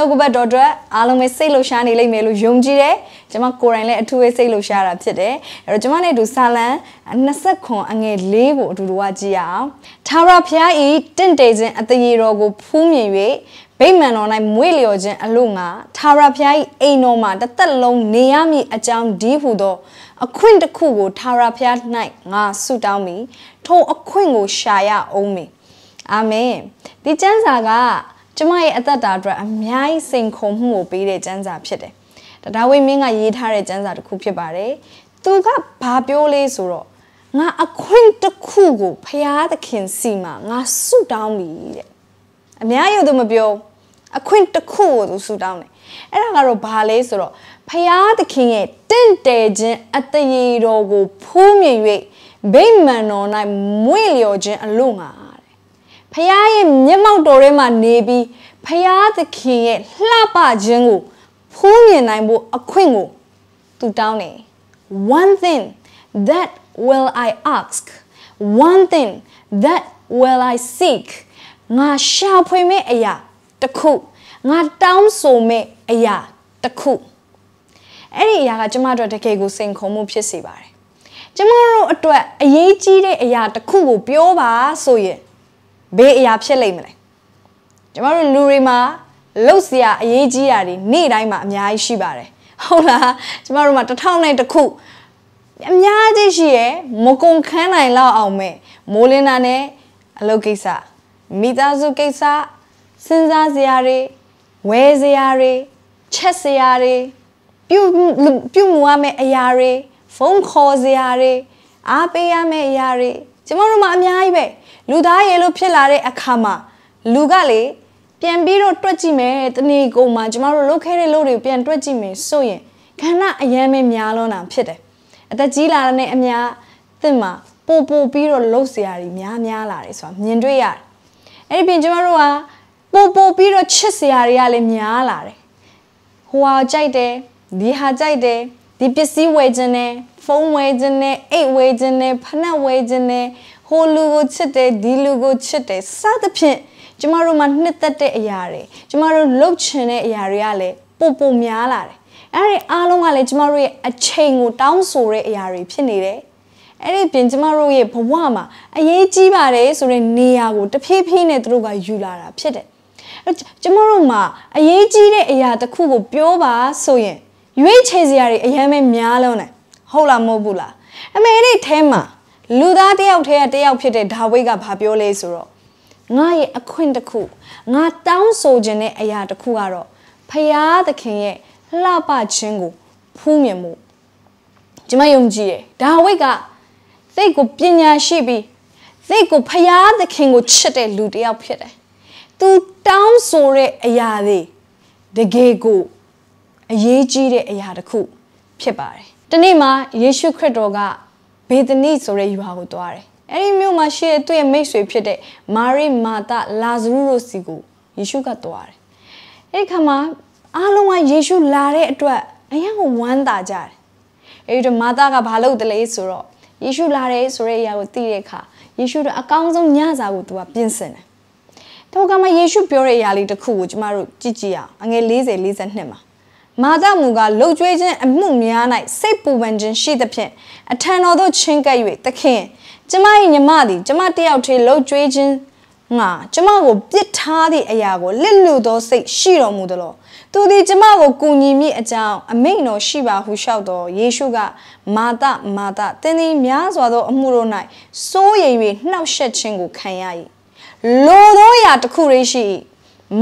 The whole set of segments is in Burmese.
နှုတ်ကပတ်တော်အတွက်အားလုံးပဲစိတ်လှရှားနေလိမ့်မယ်လို့ယုံကြည်တယ်ကျွန်မကိုယ်တိုင်လည်းအထူးပဲစိတ်လှရှားတာဖြစ်တယ်အဲ့တော့ကျွန်မနဲ့အတူစာလံ20ခွန်အငယ်၄ကိုအတူတူဝကြည့်ရအောင်ထာဝရဘုရားဤတင့်တယ်ခြင်းအတရေတော်ကိုဖူးမြင်၍ဗိမာန်တော်၌မွေ့လျော်ခြင်းအလို့ငါထာဝရဘုရား၏အိမ်တော်မှာတစ်သက်လုံးနေရမည်အကြောင်းဒီဟုသောအခွင့်တစ်ခုကိုထာဝရဘုရား၌ငါဆုတောင်းမိထိုအခွင့်ကိုရှာရအောင်မိအာမင်ဒီကျမ်းစာက ကျမရဲ့အသက်တာအတွက်အများကြီးစိန်ခေါ်မှုကိုပေးတဲ့ကျမ်းစာဖြစ်တယ်။ဒါဝိမင်းကရေးထားတဲ့ကျမ်းစာတစ်ခုဖြစ်ပါတယ်။သူကဘာပြောလဲဆိုတော့ငါအခွင့်တစ်ခုကိုဖရာသခင်စီမှာငါဆုတောင်းပြီတဲ့အများကြီးသူမပြောအခွင့်တစ်ခုကိုသူဆုတောင်းတယ်။အဲ့ဒါကတော့ဘာလဲဆိုတော့ဖရာသခင်ရဲ့တင့်တယ်ခြင်းအတရေတော်ကိုဖူးမြင်၍ဗိမာန်တော်၌မွေ့လျော်ခြင်းအလို့ငါ ဖះရဲ့မျက်မှောက်တော်ထဲမှာနေပြီးဖះသခင်ရဲ့လှပခြင်းကိုဖူးမြင်နိုင်ဖို့အခွင့်ကိုသူတောင်းတယ် one thing that will i ask one thing that will i seek ငါရှာဖွေမဲ့အရာတစ်ခုငါတောင်းဆိုမဲ့အရာတစ်ခုအဲ့ဒီအရာကကျမတို့တကယ်ကိုစိန်ခေါ်မှုဖြစ်စေပါတယ်ကျမတို့အတွက်အရေးကြီးတဲ့အရာတစ်ခုကိုပြောပါဆိုရင် ဘေးအရာဖြစ်လိမ့်မလဲကျမတို့လူတွေမှာလှုပ်เสียအရေးကြီးတာတွေနေ့တိုင်းမှာအများကြီးရှိပါတယ်ဟုတ်လားကျမတို့မှာတစ်ထောင်နဲ့တစ်ခုအများကြီးရှိရယ်မကုံခန်းနိုင်လောက်အောင်မဲ့မိုးလင်းတာနဲ့အလုပ်ကိစ္စမိသားစုကိစ္စစဉ်းစားစရာတွေဝယ်စရာတွေချက်စရာတွေပြုပြုမှုရမယ့်အရာတွေဖုန်းခေါ်စရာတွေအားပေးရမယ့်အရာတွေ ကျမတို့မှာအများကြီးပဲလူသားရေလို့ဖြစ်လာတဲ့အခါမှာလူကလေပြန်ပြီးတော့တွက်ကြည့်မယ်တနေ့ကုန်မှာကျမတို့လုပ်ခဲ့တဲ့လုပ်တွေကိုပြန်တွက်ကြည့်မယ်ဆိုရင်ခန္ဓာအယမ်းပဲများလွန်းတာဖြစ်တယ်အသက်ကြီးလာတဲ့အများသင်မှာပို့ပို့ပြီးတော့လှုပ်เสียတွေများများလာတယ်ဆိုတာမြင်တွေ့ရတယ်အဲ့ဒီပြင်ကျမတို့ကပို့ပို့ပြီးတော့ချစ်เสียတွေကလည်းများလာတယ်ဟိုဟာကြိုက်တယ်ဒီဟာကြိုက်တယ်ဒီပစ္စည်းဝယ်ခြင်းနဲ့ဖု န်းဝယ်ခြင်းနဲ့အိတ်ဝယ်ခြင်းနဲ့ဖနက်ဝယ်ခြင်းနဲ့ဟိုလူကိုချစ်တယ်ဒီလူကိုချစ်တယ်စသဖြင့်ကျမတို့မှာနှစ်သက်တဲ့အရာတွေကျမတို့လှုပ်ချင်တဲ့အရာတွေကလည်းပို့ပို့များလာတယ်အဲ့ဒီအားလုံးကလည်းကျမတို့ရဲ့အချိန်ကိုတောင်းဆိုတဲ့အရာတွေဖြစ်နေတယ်အဲ့ဒီပြင်ကျမတို့ရဲ့ဘဝမှာအရေးကြီးပါတယ်ဆိုတဲ့နေရာကိုတဖြည်းဖြည်းနဲ့သူတို့ကယူလာတာဖြစ်တယ်ကျမတို့မှာအရေးကြီးတဲ့အရာတစ်ခုကိုပြောပါဆိုရင်ရွေးချယ်စရာတွေအများပဲများလုံးတယ် ဟုတ်လားမဟုတ်ဘူးလားအမေအဲ့ဒီအဲမှာလူသားတယောက်တည်းကတယောက်ဖြစ်တဲ့ဒါဝိဒ်ကဘာပြောလဲဆိုတော့ငါရဲ့အခွင့်တစ်ခုငါတောင်းဆိုခြင်းတဲ့အရာတစ်ခုကတော့ဖရာသခင်ရဲ့လှပခြင်းကိုဖူးမြင်မှုကျွန်မယုံကြည်တယ်ဒါဝိဒ်ကစိတ်ကိုပညာရှိပြီးစိတ်ကိုဖရာသခင်ကိုချစ်တဲ့လူတစ်ယောက်ဖြစ်တယ်သူတောင်းဆိုတဲ့အရာတွေတကယ်ကိုအရေးကြီးတဲ့အရာတစ်ခုဖြစ်ပါတယ် ဒီနေ့မှာယေရှုခရစ်တော်ကဘေသနိဆိုတဲ့ရွာကိုသွားတယ်အဲ့ဒီမြို့မှာရှိတဲ့သူ့ရဲ့မိတ်ဆွေဖြစ်တဲ့မာရိမာသလာဇရုတို့စီကိုယေရှုကသွားတယ်အဲ့ဒီခါမှာအားလုံးကယေရှုလာတဲ့အတွက်အရင်ကဝမ်းသာကြတယ်အဲ့ဒီတော့မာသကဘာလုပ်တယ်လဲဆိုတော့ယေရှုလာတယ်ဆိုတဲ့အရာကိုသိတဲ့အခါယေရှုတို့အကောင်းဆုံးညစာကိုသူကပြင်ဆင်တယ်တော့ကမှယေရှုပြောတဲ့အရာလေးတစ်ခုကိုကျမတို့ကြည့်ကြည့်အောင်အငယ်40 42မှာ မာသမူကလှုပ်ကြွေးခြင်းအမှုများ၌စိတ်ပူပန်ခြင်းရှိသဖြင့်အထံတော်သို့ချင်းကပ်၍သခင်ကျမ၏ညီမသည်ကျမတယောက်ထေလှုပ်ကြွေးခြင်းငါကျမကိုပြစ်ထားသည့်အရာကိုလစ်လူသောစိတ်ရှိတော်မူသလောသူသည်ကျမကိုကူညီမိအကြောင်းအမိန်တော်ရှိပါဟုလျှောက်တော်ယေရှုကမာတမာတသင်သည်များစွာသောအမှုတို့၌စိုးရိမ်၍နှောက်ယှက်ခြင်းကိုခံရ၏လိုသောအရာတစ်ခုလေးရှိ၏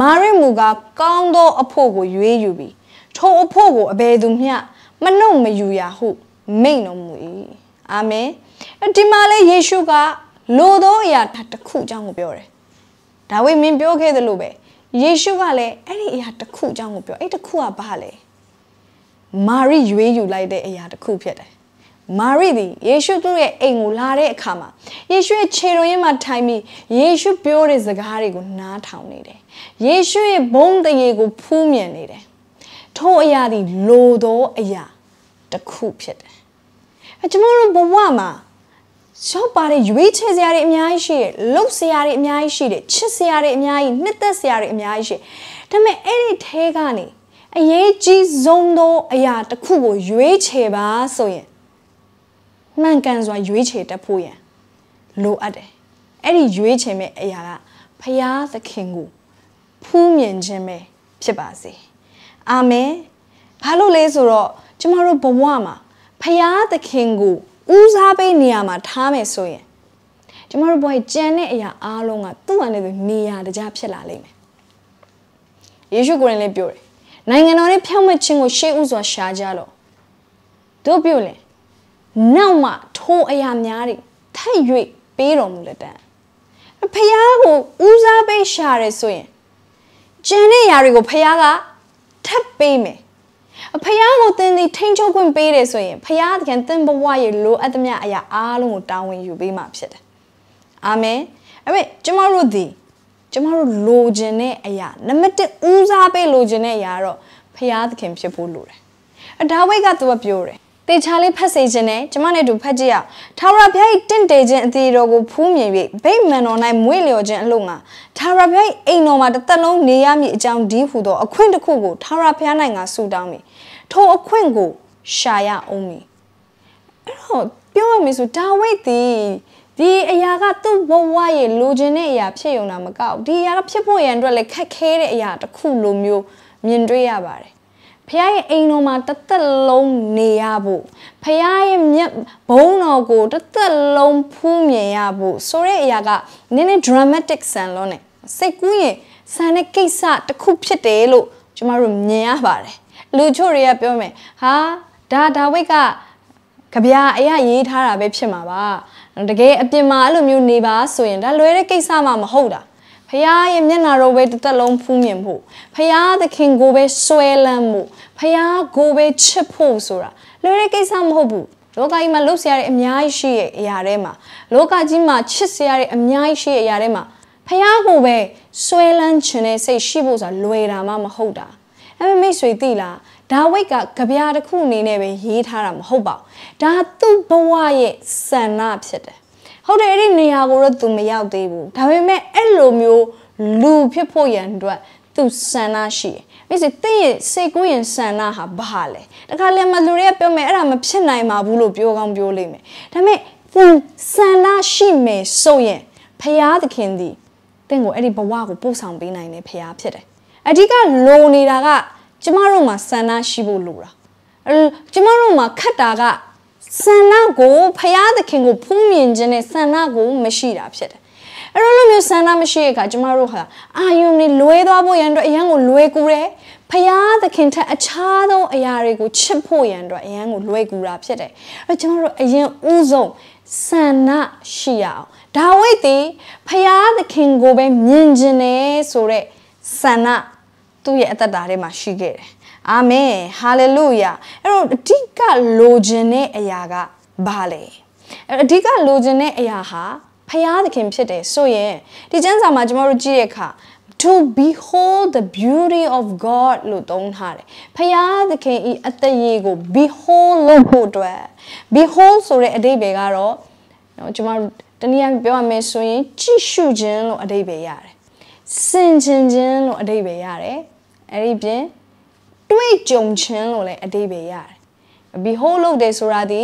မာရိမူကကောင်းသောအဖို့ကိုရွေးယူပြီး ထိုအဖို့ကိုအဘယ်သူမျှမနှုတ်မယူရဟုမိန့်တော်မူ၏အာမင်ဒီမှာလေယေရှုကလိုသောအရာတစ်ခုအကြောင်းကိုပြောတယ်ဒါဝိမင်းပြောခဲ့သလိုပဲယေရှုကလည်းအဲ့ဒီအရာတစ်ခုအကြောင်းကိုပြောအဲ့တစ်ခုကဘာလဲမာရိရွေးယူလိုက်တဲ့အရာတစ်ခုဖြစ်တယ်မာရိသည်ယေရှုသူ့ရဲ့အိမ်ကိုလာတဲ့အခါမှာယေရှုရဲ့ခြေတော်ရင်းမှာထိုင်ပြီးယေရှုပြောတဲ့စကားတွေကိုနားထောင်နေတယ်။ယေရှုရဲ့ဘုန်းတရေကိုဖူးမြင်နေတယ် ထိုအရာသည်လိုသောအရာတစ်ခုဖြစ်တယ်။အဲကျွန်တော်တို့ဘဝမှာရှော့ပါတဲ့ရွေးချယ်စရာတွေအများကြီးရှိတယ်။လှုပ်စရာတွေအများကြီးရှိတယ်။ချစ်စရာတွေအများကြီးနှစ်သက်စရာတွေအများကြီးရှိတယ်ဒါပေမဲ့အဲ့ဒီထဲကနေအရေးကြီးဆုံးသောအရာတစ်ခုကိုရွေးချယ်ပါဆိုရင်မှန်ကန်စွာရွေးချယ်တတ်ဖို့ရန်လိုအပ်တယ်အဲ့ဒီရွေးချယ်မဲ့အရာကဖရာသခင်ကိုဖူးမြင်ခြင်းပဲဖြစ်ပါစေ အာမင်ဘာလို့လဲဆိုတော့ကျမတို့ဘဝမှာဖရာသခင်ကိုဦးစားပေးနေရာမှာထားမယ်ဆိုရင်ကျမတို့ဘဝရဲ့ကြံတဲ့အရာအားလုံးကသူ့အနေနဲ့နေရာတကြားဖြစ်လာလိမ့်မယ်ယေရှုကိုယ်တိုင်လည်းပြောတယ်နိုင်ငံတော်ရဲ့ဖြောင့်မတ်ခြင်းကိုရှေးဥစွာရှာကြလို့တို့ပြောလေနောက်မှထိုးအရာများတွေထပ်၍ပေးတော်မူလက်တံဖះကိုဦးစားပေးရှာရဲဆိုရင်ကျန်တဲ့ຢာတွေကိုဖះက ထပ်ပေးမယ်အဖះကိုသင်ဒီထိန်ချုပ်ခွင့်ပေးတယ်ဆိုရင်ဖះသခင်သင်ဘဝရဲ့လိုအပ်သမျှအရာအားလုံးကိုတာဝန်ယူပေးမှာဖြစ်တယ်အာမင်အဲ့မဲ့ကျမတို့ဒီကျမတို့လိုချင်တဲ့အရာနံပါတ်1ဦးစားပေးလိုချင်တဲ့အရာတော့ဖះသခင်ဖြစ်ဖို့လိုတယ်အဒါဝိတ်ကသူကပြောတယ် တေချာလေးဖတ်စေခြင်းနဲ့ကျမနဲ့တူဖတ်ကြည့်အောင်ထာဝရဘုရား၏တင့်တယ်ခြင်းအသေးတော်ကိုဖူးမြင်၍ဗိမာန်တော်၌မွေ့လျော်ခြင်းအလို့ငါထာဝရဘုရား၏အိမ်တော်မှာတစ်သက်လုံးနေရမည်အကြောင်းဒီဟုသောအခွင့်တစ်ခုကိုထာဝရဘုရား၌ငါဆုတောင်းမည်ထိုအခွင့်ကိုရှာရအောင်မည်အဲ့တော့ပြောရမယ်ဆိုဒါဝိတ်သည်ဒီအရာကသူ့ဘဝရဲ့လိုချင်တဲ့အရာဖြစ်ရုံနာမကောက်ဒီအရာကဖြစ်ဖို့ရန်အတွက်လည်းခက်ခဲတဲ့အရာတစ်ခုလိုမျိုးမြင်တွေ့ရပါတယ် ဖះရဲ့အိမ်တော်မှာတစ်သက်လုံးနေရဖို့ဖះရဲ့မြတ်ဘုံတော်ကိုတစ်သက်လုံးဖူးမြင်ရဖို့ဆိုတဲ့အရာကနည်းနည်း dramatic ဆန်လုံးနဲ့စိတ်ကူးရင်ဆန်တဲ့ကိစ္စတစ်ခုဖြစ်တယ်လို့ကျမတို့မြင်ရပါတယ်လူချို့တွေကပြောမယ်ဟာဒါဒါဝိတ်ကကြပြအရာရေးထားတာပဲဖြစ်မှာပါတကယ်အပြင်မှာအဲ့လိုမျိုးနေပါဆိုရင်ဒါလွယ်တဲ့ကိစ္စမှမဟုတ်တာ ဖះရဲ့မျက်နာတော်ပဲတစ်သက်လုံးဖူးမြင်ဖို့ဖះသခင်ကိုပဲဆွဲလန်းဖို့ဖះကိုပဲချစ်ဖို့ဆိုတာလွယ်တဲ့ကိစ္စမဟုတ်ဘူးလောကကြီးမှာလှုပ်ရှားရတဲ့အများကြီးရှိရဲ့အရာတွေမှာလောကကြီးမှာချစ်စရာတဲ့အများကြီးရှိရဲ့အရာတွေမှာဖះကိုပဲဆွဲလန်းခြင်းနဲ့စိတ်ရှိဖို့ဆိုတာလွယ်တာမှမဟုတ်တာအဲ့မိတ်ဆွေသိလားဒါဝိတ်ကကြပြားတစ်ခုအနေနဲ့ပဲရေးထားတာမဟုတ်ပါဘူးဒါသူ့ဘဝရဲ့ဆန္ဒဖြစ်တယ် ဟုတ်တယ်အဲ့ဒီနေရာကိုတော့သူမရောက်သေးဘူးဒါပေမဲ့အဲ့လိုမျိုးလူဖြစ်ဖို့ရန်အတွက်သူဆန္ဒရှိတယ်မင်းစိတ်ရဲ့စိတ်ကူးရင်ဆန္ဒဟာဘာလဲတခါလဲမလူတွေကပြောမယ်အဲ့ဒါမဖြစ်နိုင်ပါဘူးလို့ပြောကောင်းပြောလိမ့်မယ်ဒါပေမဲ့သူဆန္ဒရှိမယ်ဆိုရင်ဖရာသခင်သည်တင့်ကိုအဲ့ဒီဘဝကိုပို့ဆောင်ပေးနိုင်တဲ့ဖရာဖြစ်တယ်အဓိကလိုနေတာကကျမတို့မှာဆန္ဒရှိဖို့လိုတာကျမတို့မှာခက်တာက ဆန္ဒကိုဖရာသခင်ကိုဖူးမြင်ခြင်းနဲ့ဆန္ဒကိုမရှိတာဖြစ်တယ်အဲ့လိုမျိုးဆန္ဒမရှိတဲ့အခါကျမတို့ဟာအာယုန်တွေလွဲသွားဖို့ရန်အတွက်အရန်ကိုလွဲကူတယ်ဖရာသခင်ထက်အခြားသောအရာတွေကိုချစ်ဖို့ရန်အတွက်အရန်ကိုလွဲကူတာဖြစ်တယ်အဲ့ကျမတို့အရင်ဥဆုံးဆန္ဒရှိရအောင်ဒါဝိဒ်ဒီဖရာသခင်ကိုပဲမြင်ခြင်းနဲ့ဆိုတဲ့ဆန္ဒသူ့ရဲ့အသက်တာထဲမှာရှိခဲ့တယ် အာမင်ဟာလေလုယာအဲ့တော့အဓိကလိုချင်တဲ့အရာကဘာလဲအဓိကလိုချင်တဲ့အရာဟာဖျားသခင်ဖြစ်တယ်ဆိုရင်ဒီကျမ်းစာမှာကျွန်တော်တို့ကြည့်တဲ့အခါ to behold the beauty of God လို့သုံးထားတယ်ဖျားသခင်ဤအသက်ရည်ကို behold လို့ဖို့အတွက် behold ဆိုတဲ့အဓိပ္ပာယ်ကတော့နော်ကျွန်တော်တနည်းအားဖြင့်ပြောရမယ်ဆိုရင်ကြည့်ရှုခြင်းလို့အဓိပ္ပာယ်ရတယ်စင်ကျင်ခြင်းလို့အဓိပ္ပာယ်ရတယ်အဲ့ဒီပြင် တွေ့ကြုံခြင်းလို့လည်းအဓိပ္ပာယ်ရတယ် behold လို့တယ်ဆိုတာဒီ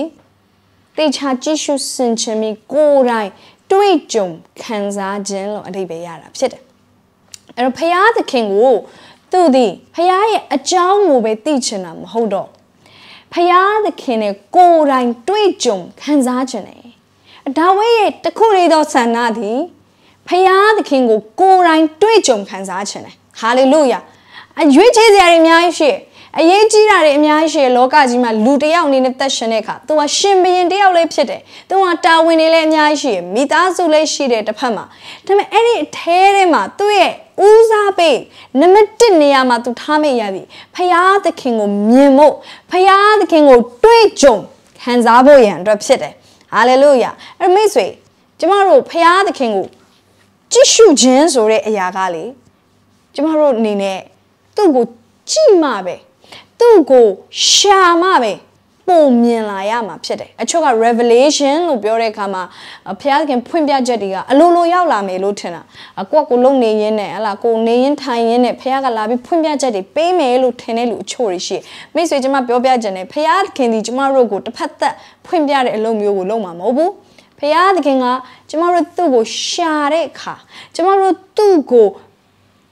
တေချာကြည့်ရှုစင်ခြင်းမီကိုယ်တိုင်တွေ့ကြုံခံစားခြင်းလို့အဓိပ္ပာယ်ရတာဖြစ်တယ်အဲ့တော့ဖရာသခင်ကိုသူဒီဖရာရဲ့အကြောင်းကိုပဲသိချင်တာမဟုတ်တော့ဖရာသခင်နဲ့ကိုယ်တိုင်တွေ့ကြုံခံစားခြင်းတယ်ဒါဝိရဲ့တခုလေးသောဆန္ဒသည်ဖရာသခင်ကိုကိုယ်တိုင်တွေ့ကြုံခံစားခြင်းတယ်ဟာလေလုယာ အရွေးချယ်စရာတွေအများကြီးရှိတယ်အရေးကြီးတာတွေအများကြီးရှိတယ်လောကကြီးမှာလူတယောက်အနေနဲ့သက်ရှင်တဲ့အခါ तू ကရှင်ဘရင်တယောက်လေးဖြစ်တယ်။ तू ကတာဝန်တွေလည်းအများကြီးရှိတယ်။မိသားစုလည်းရှိတယ်တစ်ဖက်မှာ။ဒါပေမဲ့အဲ့ဒီအထဲထဲမှာသူ့ရဲ့ဦးစားပေးနံပါတ်1နေရာမှာ तू ထားမိရသည်။ဖယားသခင်ကိုမြင်ဖို့ဖယားသခင်ကိုတွေ့ကြုံခံစားဖို့ရန်အတွက်ဖြစ်တယ်။ဟာလေလုယာ။အဲ့မိတ်ဆွေကျမတို့ဖယားသခင်ကိုကြည့်ရှုခြင်းဆိုတဲ့အရာကလေကျမတို့အနေနဲ့ သူ့ကိုကြည့်မှပဲသူ့ကိုရှာမှပဲပုံမြင်လာရမှာဖြစ်တယ်အချို့က revelation လို့ပြောတဲ့အခါမှာဘုရားသခင်ဖွင့်ပြချက်တွေကအလိုလိုရောက်လာမယ်လို့ထင်တာအကွက်ကိုလုံနေရင်းနဲ့ဟလာကိုနေရင်းထိုင်ရင်းနဲ့ဘုရားကလာပြီးဖွင့်ပြချက်တွေပေးမယ်လို့ထင်တဲ့လူအချို့တွေရှိမိတ်ဆွေကျွန်မပြောပြခြင်းနဲ့ဘုရားသခင်ဒီကျွန်မတို့ကိုတစ်ဖက်သက်ဖွင့်ပြတဲ့အလုပ်မျိုးကိုလုပ်မှာမဟုတ်ဘူးဖရာသခင်ကကျမတို့သူ့ကိုရှာတဲ့အခါကျမတို့သူ့ကို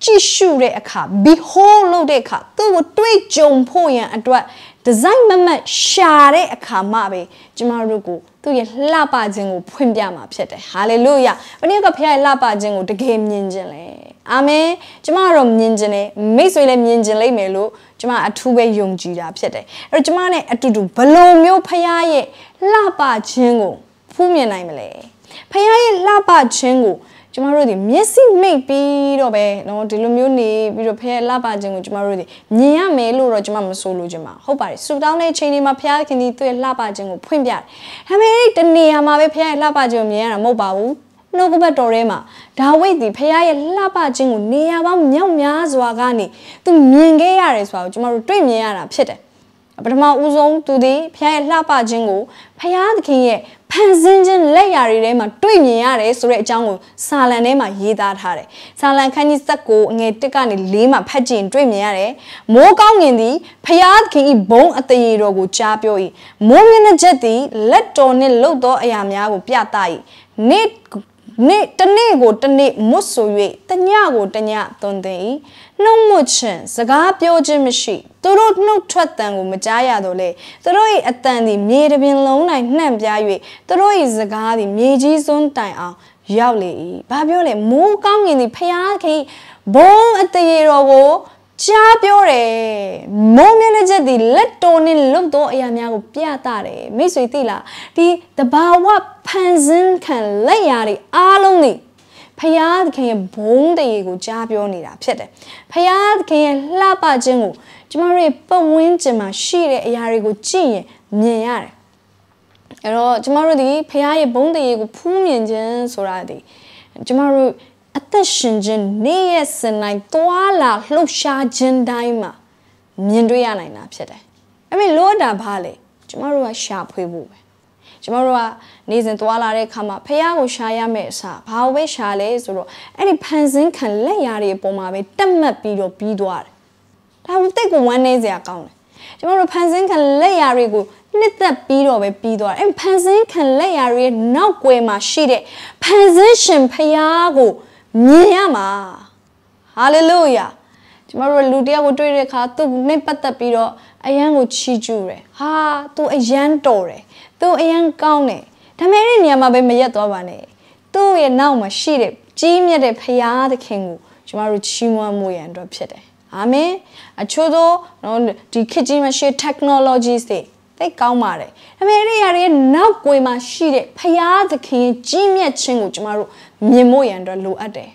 ကြည့်ရှုတဲ့အခါ behold လုပ်တဲ့အခါသူ့ကိုတွေးကြုံဖို့ရန်အတွက်ဒီဇိုင်းမမတ်ရှာတဲ့အခါမှပဲကျမတို့ကိုသူ့ရဲ့လှပခြင်းကိုဖွင့်ပြမှာဖြစ်တယ်ဟာလေလုယာဘယ်နည်းကဖခင်ရဲ့လှပခြင်းကိုတကယ်မြင်ခြင်းလဲအာမင်ကျမတို့မြင်ခြင်းနဲ့မိတ်ဆွေလည်းမြင်ခြင်းလိမ့်မယ်လို့ကျမအထူးပဲယုံကြည်တာဖြစ်တယ်အဲ့တော့ကျမနဲ့အတူတူဘလုံးမျိုးဖခင်ရဲ့လှပခြင်းကိုဖူးမြင်နိုင်မလဲဖခင်ရဲ့လှပခြင်းကို ကျမတို့ဒီမျက်စိမိတ်ပြီးတော့ပဲနော်ဒီလိုမျိုးနေပြီးတော့ဖခင်လှပခြင်းကိုကျမတို့ဒီမြင်ရမယ်လို့တော့ကျမမဆိုလိုချင်ပါဟုတ်ပါတယ်ဆူတောင်းတဲ့ချိန်ဒီမှာဖခင်ဒီသူ့ရဲ့လှပခြင်းကိုဖွင့်ပြတယ်ဒါပေမဲ့တနေရာမှာပဲဖခင်ရဲ့လှပခြင်းကိုမြင်ရတာမဟုတ်ပါဘူးနှုတ်ကပတ်တော်ထဲမှာဒါဝိဒ်ဒီဖခင်ရဲ့လှပခြင်းကိုနေရာပေါင်းမြောက်များစွာကနေသူမြင်ခဲ့ရတယ်ဆိုတာကိုကျမတို့တွေ့မြင်ရတာဖြစ်တယ်ပထမဦးဆုံးသူဒီဖခင်ရဲ့လှပခြင်းကိုဖခင်သခင်ရဲ့ ဖန်ဆင်းခြင်းလက်ရာတွေထဲမှာတွေ့မြင်ရတယ်ဆိုတဲ့အကြောင်းကိုစာလံထဲမှာရေးသားထားတယ်။စာလံခန်းကြီး7အငယ်1ကနေ4မှာဖတ်ကြည့်တွေ့မြင်ရတယ်။မိုးကောင်းငင်သည်ဖျားသခင်ဤဘုံအတရေတော်ကိုကြားပြော၏။မိုးမျက်နှာချက်သည်လက်တော်နှင့်လှုပ်သောအရာများကိုပြသ၏။နေ့နေ့တနေ့ကိုတနေ့မွတ်ဆို၍တညကိုတညသွန်သင်၏ နှုတ်မွခြင်းစကားပြောခြင်းမရှိသူတို့နှုတ်ထွက်တန်ကိုမကြားရတော့လေသူတို့၏အတန်သည်မြေတပြင်လုံး၌နှံ့ပြား၍သူတို့၏စကားသည်မြေကြီးစွန်းတိုင်အောင်ရောက်လေ၏ဘာပြောလဲမိုးကောင်းငင်သည်ဖျားခင်ဘုံအတရေတော်ကိုကြားပြောတယ်မုံမျက်နှာချက်ဒီလက်တော်နဲ့လွတ်သောအရာများကိုပြသတယ်မိတ်ဆွေသိလားဒီတဘာဝဖန်ဆင်းခံလက်ရာတွေအားလုံးတွေ ဖယားသခင်ရဲ့ဘုံတရေကိုကြားပြောနေတာဖြစ်တယ်ဖယားသခင်ရဲ့လှပခြင်းကိုကျမတို့ရဲ့ပတ်ဝန်းကျင်မှာရှိတဲ့အရာတွေကိုကြည့်ရင်မြင်ရတယ်အဲ့တော့ကျမတို့ဒီဖယားရဲ့ဘုံတရေကိုဖူးမြင်ခြင်းဆိုတာဒီကျမတို့အသက်ရှင်ခြင်းနေ့ရက်စင်တိုင်းသွာလာလှုပ်ရှားခြင်းတိုင်းမှာမြင်တွေ့ရနိုင်တာဖြစ်တယ်အဲ့မဲ့လောတာဘာလဲကျမတို့ကရှာဖွေဖို့ပဲကျမတို့က နေစဉ်သွားလာတဲ့အခါမှာဖះကိုရှာရမယ့်အစားဘာကိုပဲရှာလဲဆိုတော့အဲ့ဒီဖန်ဆင်းခံလက်ရာတွေအပေါ်မှာပဲတက်မှတ်ပြီးတော့ပြီးသွားတယ်ဒါမှတိတ်ကိုဝမ်းနေစရာကောင်းတယ်ကျမတို့ဖန်ဆင်းခံလက်ရာတွေကိုနှစ်သက်ပြီးတော့ပဲပြီးသွားတယ်အဲ့ဖန်ဆင်းခံလက်ရာတွေရဲ့နောက်ွယ်မှာရှိတဲ့ဖန်ဆင်းရှင်ဖះကိုမြင်ရမှာဟာလေလုယာကျမတို့လူတယောက်ကိုတွေ့တဲ့အခါသူ့နဲ့ပတ်သက်ပြီးတော့အယံကိုချီးကျူးတယ်ဟာသူအယံတော်တယ်သူအယံကောင်းတယ် ဒါပေမဲ့ဒီနေရာမှာပဲမရက်သွားပါနဲ့သူ့ရဲ့နောက်မှာရှိတဲ့ကြီးမြတ်တဲ့ဖရာသခင်ကိုကျမတို့ချီးမွမ်းမှုရန်အတွက်ဖြစ်တယ်အာမင်အချို့သောနော်ဒီခေတ်ကြီးမှာရှိ technologies တွေသိကောင်းပါတယ်ဒါပေမဲ့ဒီနေရာရဲ့နောက်ကွယ်မှာရှိတဲ့ဖရာသခင်ကြီးမြတ်ခြင်းကိုကျမတို့မြင်ဖို့ရန်အတွက်လိုအပ်တယ်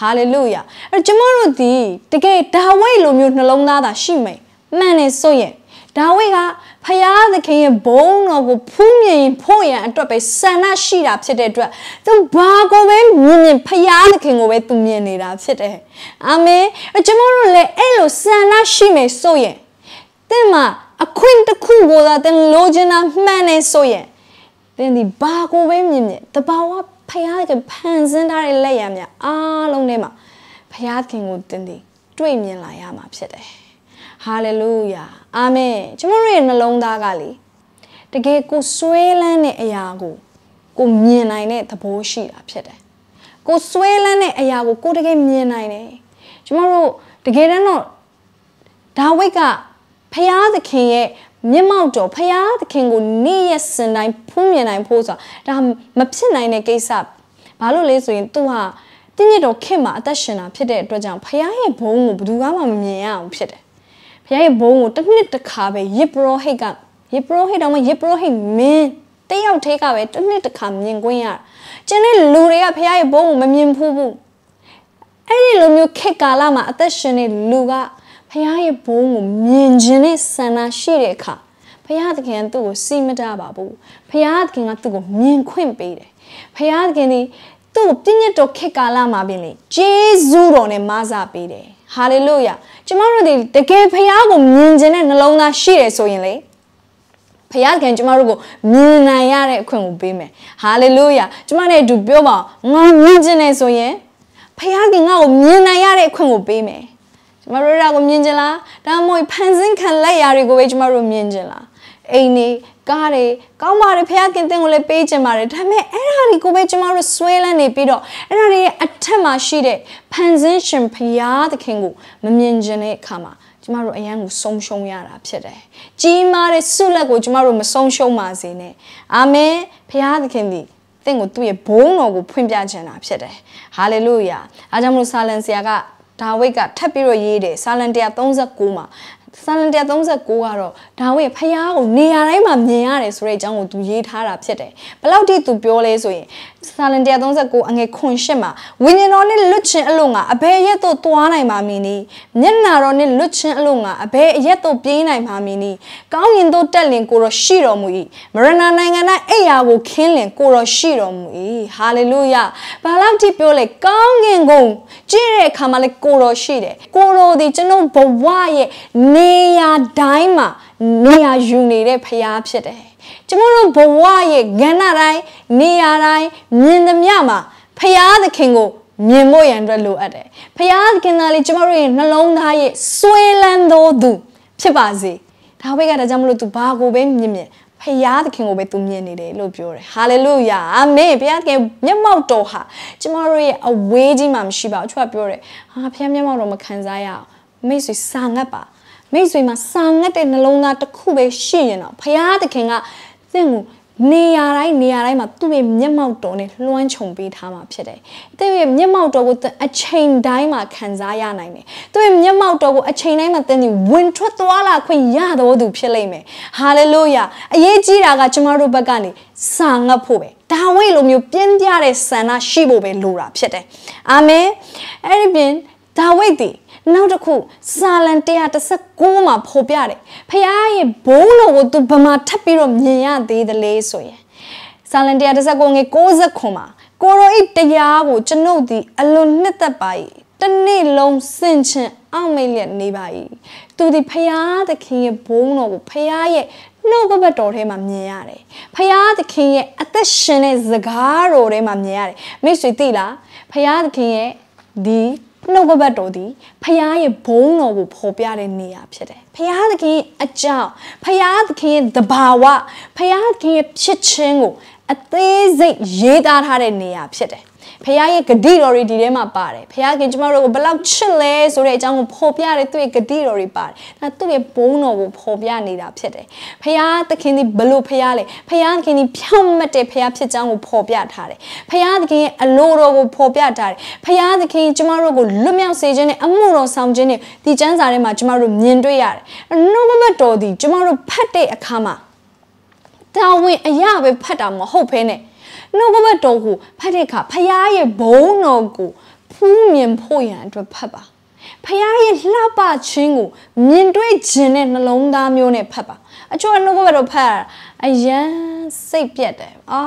ဟာလေလုယာအဲကျမတို့ဒီတကယ်ဒါဝိဒ်လိုမျိုးနှလုံးသားသာရှိမယ်မှန်နေဆိုရင် ဒါဝိဒ်ကဖယားသခင်ရဲ့ဘုန်းတော်ကိုဖူးမြင်ဖို့ရန်အတွက်ပဲဆန္ဒရှိတာဖြစ်တဲ့အတွက်သူဘာကိုပဲမြင်မြင်ဖယားသခင်ကိုပဲသူမြင်နေတာဖြစ်တယ်အာမင်ကျွန်တော်တို့လည်းအဲ့လိုဆန္ဒရှိမယ်ဆိုရင်သင်မှာအခွင့်တစ်ခုကိုသာသင်လိုချင်တာမှန်နေဆိုရင်သင်ဒီဘာကိုပဲမြင်မြင်တဘာဝဖယားကဖန်ဆင်းထားတဲ့လက်ရများအားလုံးထဲမှာဖယားခင်ကိုသင်ဒီတွေ့မြင်လာရမှာဖြစ်တယ်ဟာလေလုယာ အာမင်ကျွန်တော်ရဲ့နှလုံးသားကလေတကယ်ကိုဆွဲလန်းတဲ့အရာကိုကိုမြင်နိုင်တဲ့သဘောရှိတာဖြစ်တယ်ကိုဆွဲလန်းတဲ့အရာကိုကိုတကယ်မြင်နိုင်တယ်ကျွန်တော်တို့တကယ်တမ်းတော့ဒါဝိဒ်ကဖျားသခင်ရဲ့မျက်မှောက်တော်ဖျားသခင်ကိုနေ့ရက်စင်တိုင်းဖူးမြင်နိုင်ဖို့ဆိုတာဒါမဖြစ်နိုင်တဲ့ကိစ္စဘာလို့လဲဆိုရင် तू ဟာတင်းညစ်တော်ခင်မှာအသက်ရှင်တာဖြစ်တဲ့အတွက်ကြောင့်ဖျားရဲ့ဘုံကိုဘယ်သူမှမမြင်ရအောင်ဖြစ်တယ် ဖခင်ရဲ့ဘုံကိုတစ်နှစ်တစ်ခါပဲယစ်ပရောဟိတ်ကယစ်ပရောဟိတ်တော့မယစ်ပရောဟိတ်မင်းတယောက်သေးကပဲတစ်နှစ်တစ်ခါမြင်ကွင်းရကျန်တဲ့လူတွေကဖခင်ရဲ့ဘုံကိုမမြင်ဘူးဘူးအဲ့ဒီလိုမျိုးခေတ်ကာလမှာအသက်ရှင်တဲ့လူကဖခင်ရဲ့ဘုံကိုမြင်ခြင်းနဲ့ဆန္ဒရှိတဲ့အခါဖခင်သခင်ကသူ့ကိုစီမတာပါဘူးဖခင်သခင်ကသူ့ကိုမြင်ခွင့်ပေးတယ်ဖခင်သခင်ဒီသူ့ကိုပြည့်ညတ်တော်ခေတ်ကာလမှာပြင်လေဂျေဇုတော်နဲ့မဆာပေးတယ်ဟာလေလုယာ ကျမတို့ဒီတကယ်ဖះကိုမြင်ခြင်းတဲ့နှလုံးသားရှိတယ်ဆိုရင်လေဘဖခင်ကျမတို့ကိုမြင်နိုင်ရတဲ့အခွင့်ကိုပေးမယ်ဟာလေလုယာကျမနဲ့အတူပြောပါငါမြင်ခြင်းနဲ့ဆိုရင်ဖခင်ငါ့ကိုမြင်နိုင်ရတဲ့အခွင့်ကိုပေးမယ်ကျမတို့ရာကိုမြင်ခြင်းလားဒါမှမဟုတ်ဖန်ဆင်းခံလက်ရာတွေကိုပဲကျမတို့မြင်ခြင်းလားအိမ်နေ ကားတွေကောင်းပါတယ်ဖခင်တင်ကိုလည်းပေးခြင်းပါတယ်ဒါပေမဲ့အဲ့ဒါတွေကိုပဲကျမတို့ဆွဲလန်းနေပြီးတော့အဲ့ဒါတွေရဲ့အထက်မှာရှိတဲ့ဖန်ဆင်းရှင်ဖခင်သခင်ကိုမမြင်ခြင်းတဲ့အခါမှာကျမတို့အရန်ကိုဆုံးရှုံးရတာဖြစ်တယ်။ကြီးမားတဲ့ဆုလက်ကိုကျမတို့မဆုံးရှုံးပါစေနဲ့။အာမင်။ဖခင်သခင်သည်တင့်ကိုသူ့ရဲ့ဘုန်းတော်ကိုဖွင့်ပြခြင်းတာဖြစ်တယ်။ဟာလေလုယာ။အားကြောင့်မလို့ဆာလန်ဆရာကဒါဝိတ်ကထပ်ပြီးတော့ရေးတယ်ဆာလန်139မှာ ဆာလန်139ကတော့ဒါဝိဖះကိုနေရာတိုင်းမှာမြင်ရတယ်ဆိုတဲ့အကြောင်းကိုသူရေးထားတာဖြစ်တယ်။ဘလောက်ထိသူပြောလဲဆိုရင် ဆာလန်139အငယ်ခွန်ရှစ်မှာဝိညာဉ်တော်နဲ့လွတ်ခြင်းအလို့ငါအဘယ်ရက်သို့သွားနိုင်ပါမည်နည်းမျက်နာတော်နဲ့လွတ်ခြင်းအလို့ငါအဘယ်အရက်သို့ပြေးနိုင်ပါမည်နည်းကောင်းရင်သို့တက်လင်ကိုရောရှိတော်မူ၏မရဏနိုင်ငံ၌အိယာကိုခင်းလင်ကိုရောရှိတော်မူ၏ဟာလေလုယဘာလောက်ထိပြောလဲကောင်းငင်ကုန်ကြည့်တဲ့အခါမှာလေကိုရောရှိတယ်ကိုရောဒီကျွန်တော်ဘဝရဲ့နေရာတိုင်းမှာနေရာယူနေတဲ့ဖရားဖြစ်တယ် ကျမတို့ဘဝရဲ့ကဏ္ဍတိုင်းနေရာတိုင်းမြင်သမျှမှာဖရားသခင်ကိုမြင်ဖို့ရန်အတွက်လိုအပ်တယ်ဖရားသခင်ကလေကျမတို့ရဲ့နှလုံးသားရဲ့ဆွေးလန်းသောသူဖြစ်ပါစေဒါဝိတ်ကဒါကြောင့်မလို့ तू ဘာကိုပဲမြင်မြင်ဖယားသခင်ကိုပဲသူမြင်နေတယ်လို့ပြောတယ်ဟာလေလုယာအာမင်ဖယားသခင်မျက်မှောက်တော်ဟာကျမတို့ရဲ့အဝေးကြီးမှမရှိပါဘူးသူကပြောတယ်ဟာဖယားမျက်မှောက်တော်မခံစားရအောင်မိတ်ဆွေစာငတ်ပါမိတ်ဆွေမှာစာငတ်တဲ့နှလုံးသားတစ်ခုပဲရှိရင်တော့ဖယားသခင်က သင်ကိုနေရာတိုင်းနေရာတိုင်းမှာသူ့ရဲ့မျက်မှောက်တော်နဲ့လွှမ်းခြုံပေးထားမှာဖြစ်တယ်။သူ့ရဲ့မျက်မှောက်တော်ကိုအချိန်တိုင်းမှာခံစားရနိုင်တယ်။သူ့ရဲ့မျက်မှောက်တော်ကိုအချိန်တိုင်းမှာသင်ဒီဝင်ထွက်သွားလာခွင့်ရတော်သူဖြစ်လိမ့်မယ်။ဟာလေလုယာ။အရေးကြီးတာကကျမတို့ဘက်ကနေစာငတ်ဖို့ပဲ။ဒါဝိလိုမျိုးပြင်းပြတဲ့ဆန္ဒရှိဖို့ပဲလိုတာဖြစ်တယ်။အာမင်။အဲ့ဒီပြင်ဒါဝိဒ်သည် နောက်တစ်ခုစာလံ119မှာဖော်ပြတယ်ဖခင်ရဲ့ဘုန်းတော်ကို तू ဗမာထပ်ပြီးတော့မြင်ရသေးတယ်လေဆိုရင်စာလံ119ငယ်60ခွန်မှာကိုရိုဤတရားကိုကျွန်ုပ်သည်အလွန်နှစ်သက်ပါ၏တနေ့လုံးစင်ချင်အောင်မိတ်လျက်နေပါ၏သူဒီဖရာသခင်ရဲ့ဘုန်းတော်ကိုဖရာရဲ့နှုတ်ကပတ်တော်ထဲမှာမြင်ရတယ်ဖရာသခင်ရဲ့အသက်ရှင်တဲ့စကားတော်ထဲမှာမြင်ရတယ်မိတ်ဆွေသိလားဖရာသခင်ရဲ့ဒီ နှုတ်ကပတ်တော်သည်ဖခင်ရဲ့ဘုန်းတော်ကိုဖော်ပြတဲ့နေရာဖြစ်တယ်။ဖခင်သခင်အကြောင်းဖခင်သခင်ရဲ့တဘာဝဖခင်သခင်ရဲ့ဖြစ်ခြင်းကိုအသေးစိတ်ရေးသားထားတဲ့နေရာဖြစ်တယ် ဖခင်ရဲ့ဂတိတော်တွေဒီထဲမှာပါတယ်ဖခင်ကကျမတို့ကိုဘလောက်ချစ်လဲဆိုတဲ့အကြောင်းကိုဖော်ပြတဲ့သူ့ရဲ့ဂတိတော်တွေပါတယ်ဒါသူ့ရဲ့ဘုန်းတော်ကိုဖော်ပြနေတာဖြစ်တယ်ဖခင်သခင်ဒီဘလို့ဖခင်လဲဖခင်သခင်ဒီဖြောင့်မတ်တဲ့ဖခင်ဖြစ်ကြောင်းကိုဖော်ပြထားတယ်ဖခင်သခင်ရဲ့အလိုတော်ကိုဖော်ပြထားတယ်ဖခင်သခင်ကျမတို့ကိုလွတ်မြောက်စေခြင်းနဲ့အမှုတော်ဆောင်ခြင်းနဲ့ဒီကျမ်းစာထဲမှာကျမတို့မြင်တွေ့ရတယ်နှုတ်မတော်ဒီကျမတို့ဖတ်တဲ့အခါမှာတာဝန်အရာပဲဖတ်တာမဟုတ်ဘဲနဲ့ နှုတ်ကပတ်တော်ကိုဖတ်တဲ့အခါဖရားရဲ့ဘုန်းတော်ကိုဖူးမြင်ဖို့ရန်အတွက်ဖတ်ပါဖရားရဲ့လှပခြင်းကိုမြင်တွေ့ခြင်းနဲ့နှလုံးသားမျိုးနဲ့ဖတ်ပါ အချို့နှုတ်ကပတ်တော်ဖတ်အရန်စိတ်ပြက်တယ်အာ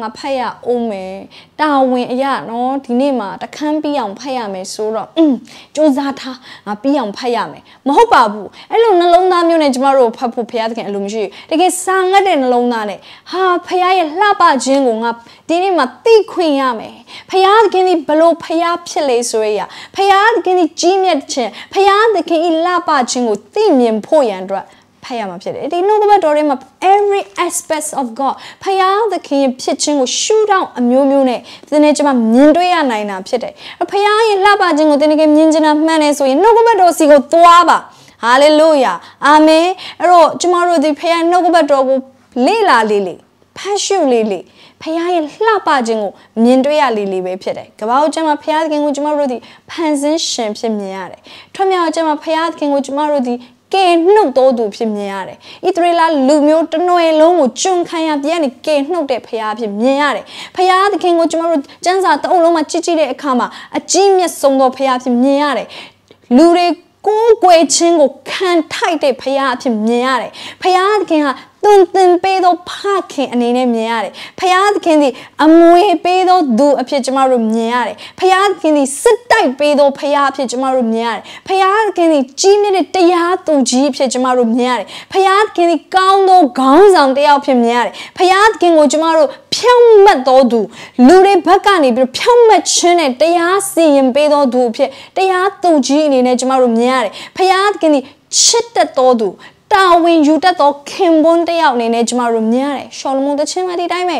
ငါဖတ်ရအောင်မယ်တာဝန်အရာနော်ဒီနေ့မှာတခန်းပြီးအောင်ဖတ်ရမယ်ဆိုတော့อืมစူးစမ်းထားငါပြီးအောင်ဖတ်ရမယ်မဟုတ်ပါဘူးအဲ့လိုနှလုံးသားမျိုးနဲ့ကျမတို့ဖတ်ဖို့ဖရားသခင်အလိုမရှိဘူးတကယ်စာငတ်တဲ့နှလုံးသားနဲ့ဟာဖရားရဲ့လှပခြင်းကိုငါဒီနေ့မှာသိခွင့်ရမယ်ဖရားသခင်ဒီဘလို့ဖရားဖြစ်လေဆိုရဖရားသခင်ဒီကြီးမြတ်ခြင်းဖရားသခင်ဤလှပခြင်းကိုသိမြင်ဖို့ရန်အတွက် ဖတ်ရမှာဖြစ်တယ်ဒီနှုတ်ကပတ်တော်ထဲမှာ every aspect of God ဖယားသခင်ရဲ့ဖြစ်ခြင်းကိုရှုထောင့်အမျိုးမျိုးနဲ့သင်နဲ့ကျွန်မမြင်တွေ့ရနိုင်တာဖြစ်တယ်ဖယားရဲ့လှပခြင်းကိုသင်ကမြင်ချင်တာမှန်တယ်ဆိုရင်နှုတ်ကပတ်တော်စီကိုသွားပါဟာလေလုယာအာမင်အဲ့တော့ကျမတို့ဒီဖယားနှုတ်ကပတ်တော်ကိုလေ့လာလေးလေးဖတ်ရှုလေးလေးဖခင်ရဲ့လှပခြင်းကိုမြင်တွေ့ရလေလေပဲဖြစ်တယ်။ကမ္ဘာ့ကျမ်းမှာဖခင်ကိုကျမတို့ဒီဖန်ဆင်းရှင်ဖြစ်မြင်ရတယ်။ထွတ်မြောက်ကျမ်းမှာဖခင်ကိုကျမတို့ဒီ ကဲနှုတ်တော်သူဖြစ်မြင်ရတယ်။ဣသရေလလူမျိုးတနွယ်လုံးကိုကျွန်ခံရပြန်နေကဲနှုတ်တဲ့ဖရားဖြစ်မြင်ရတယ်။ဖရားသခင်ကိုကျွန်တော်တို့စံစာတအုပ်လုံးမှာကြည့်ကြည့်တဲ့အခါမှာအကြီးမြတ်ဆုံးသောဖရားဖြစ်မြင်ရတယ်။လူတွေကိုးကွယ်ခြင်းကိုခံထိုက်တဲ့ဖရားအဖြစ်မြင်ရတယ်။ဖရားသခင်ဟာ သွန်သင်ပေးသောဖခင်အနေနဲ့မြင်ရတယ်ဖခင်သည်အမွေပေးသောသူအဖြစ်ကျမတို့မြင်ရတယ်ဖခင်သည်စစ်တိုက်ပေးသောဖခင်အဖြစ်ကျမတို့မြင်ရတယ်ဖခင်သည်ကြီးမြတ်တဲ့တရားသူကြီးအဖြစ်ကျမတို့မြင်ရတယ်ဖခင်သည်ကောင်းသောခေါင်းဆောင်တစ်ယောက်ဖြစ်မြင်ရတယ်ဖခင်ကိုကျမတို့ဖြောင့်မတ်သောသူလူတွေဘက်ကနေပြီးဖြောင့်မတ်ခြင်းနဲ့တရားစီရင်ပေးသောသူအဖြစ်တရားသူကြီးအနေနဲ့ကျမတို့မြင်ရတယ်ဖခင်သည်ချစ်တတ်သောသူ တာဝန်ယူတတ်သောခင်ပွန်းတစ်ယောက်အနေနဲ့ကျမတို့မြင်ရတယ်ရှောလမုန်တခြင်းမဒီတိုင်းပဲ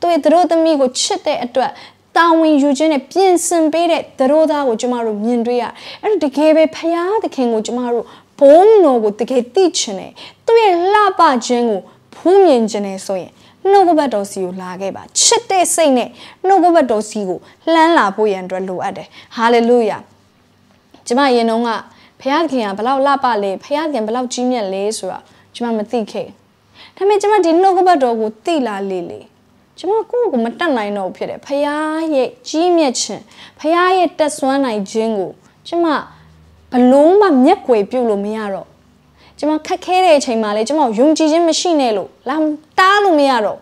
သူ့ရဲ့သူတို့သမီးကိုချစ်တဲ့အတွက်တာဝန်ယူခြင်းနဲ့ပြင်ဆင်ပေးတဲ့သူတို့သားကိုကျမတို့မြင်တွေ့ရအဲ့တော့တကယ်ပဲဖရာသခင်ကိုကျမတို့ဘုန်းတော်ကိုတကယ်သိချင်တယ်သူ့ရဲ့လှပခြင်းကိုဖူးမြင်ခြင်းနဲ့ဆိုရင်နှုတ်ကပတ်တော်စီကိုလာခဲ့ပါချစ်တဲ့စိတ်နဲ့နှုတ်ကပတ်တော်စီကိုလှမ်းလာဖို့ရန်အတွက်လိုအပ်တယ်ဟာလေလုယာကျမရင်တော့က ဖခင်ကဘလောက်လှပလဲဖခင်ဘလောက်ကြီးမြတ်လဲဆိုတာကျမမသိခဲ့ဒါပေမဲ့ကျမဒီနှုတ်ကပတ်တော်ကိုသိလာလေလေကျမကိုယ့်ကိုမတတ်နိုင်တော့ဖြစ်တယ်ဖခင်ရဲ့ကြီးမြတ်ခြင်းဖခင်ရဲ့တက်ဆွမ်းနိုင်ခြင်းကိုကျမဘလုံးမမျက်ွယ်ပြုတ်လို့မရတော့ကျမခက်ခဲတဲ့အချိန်မှာလေကျမယုံကြည်ခြင်းမရှိနဲ့လို့လာတားလို့မရတော့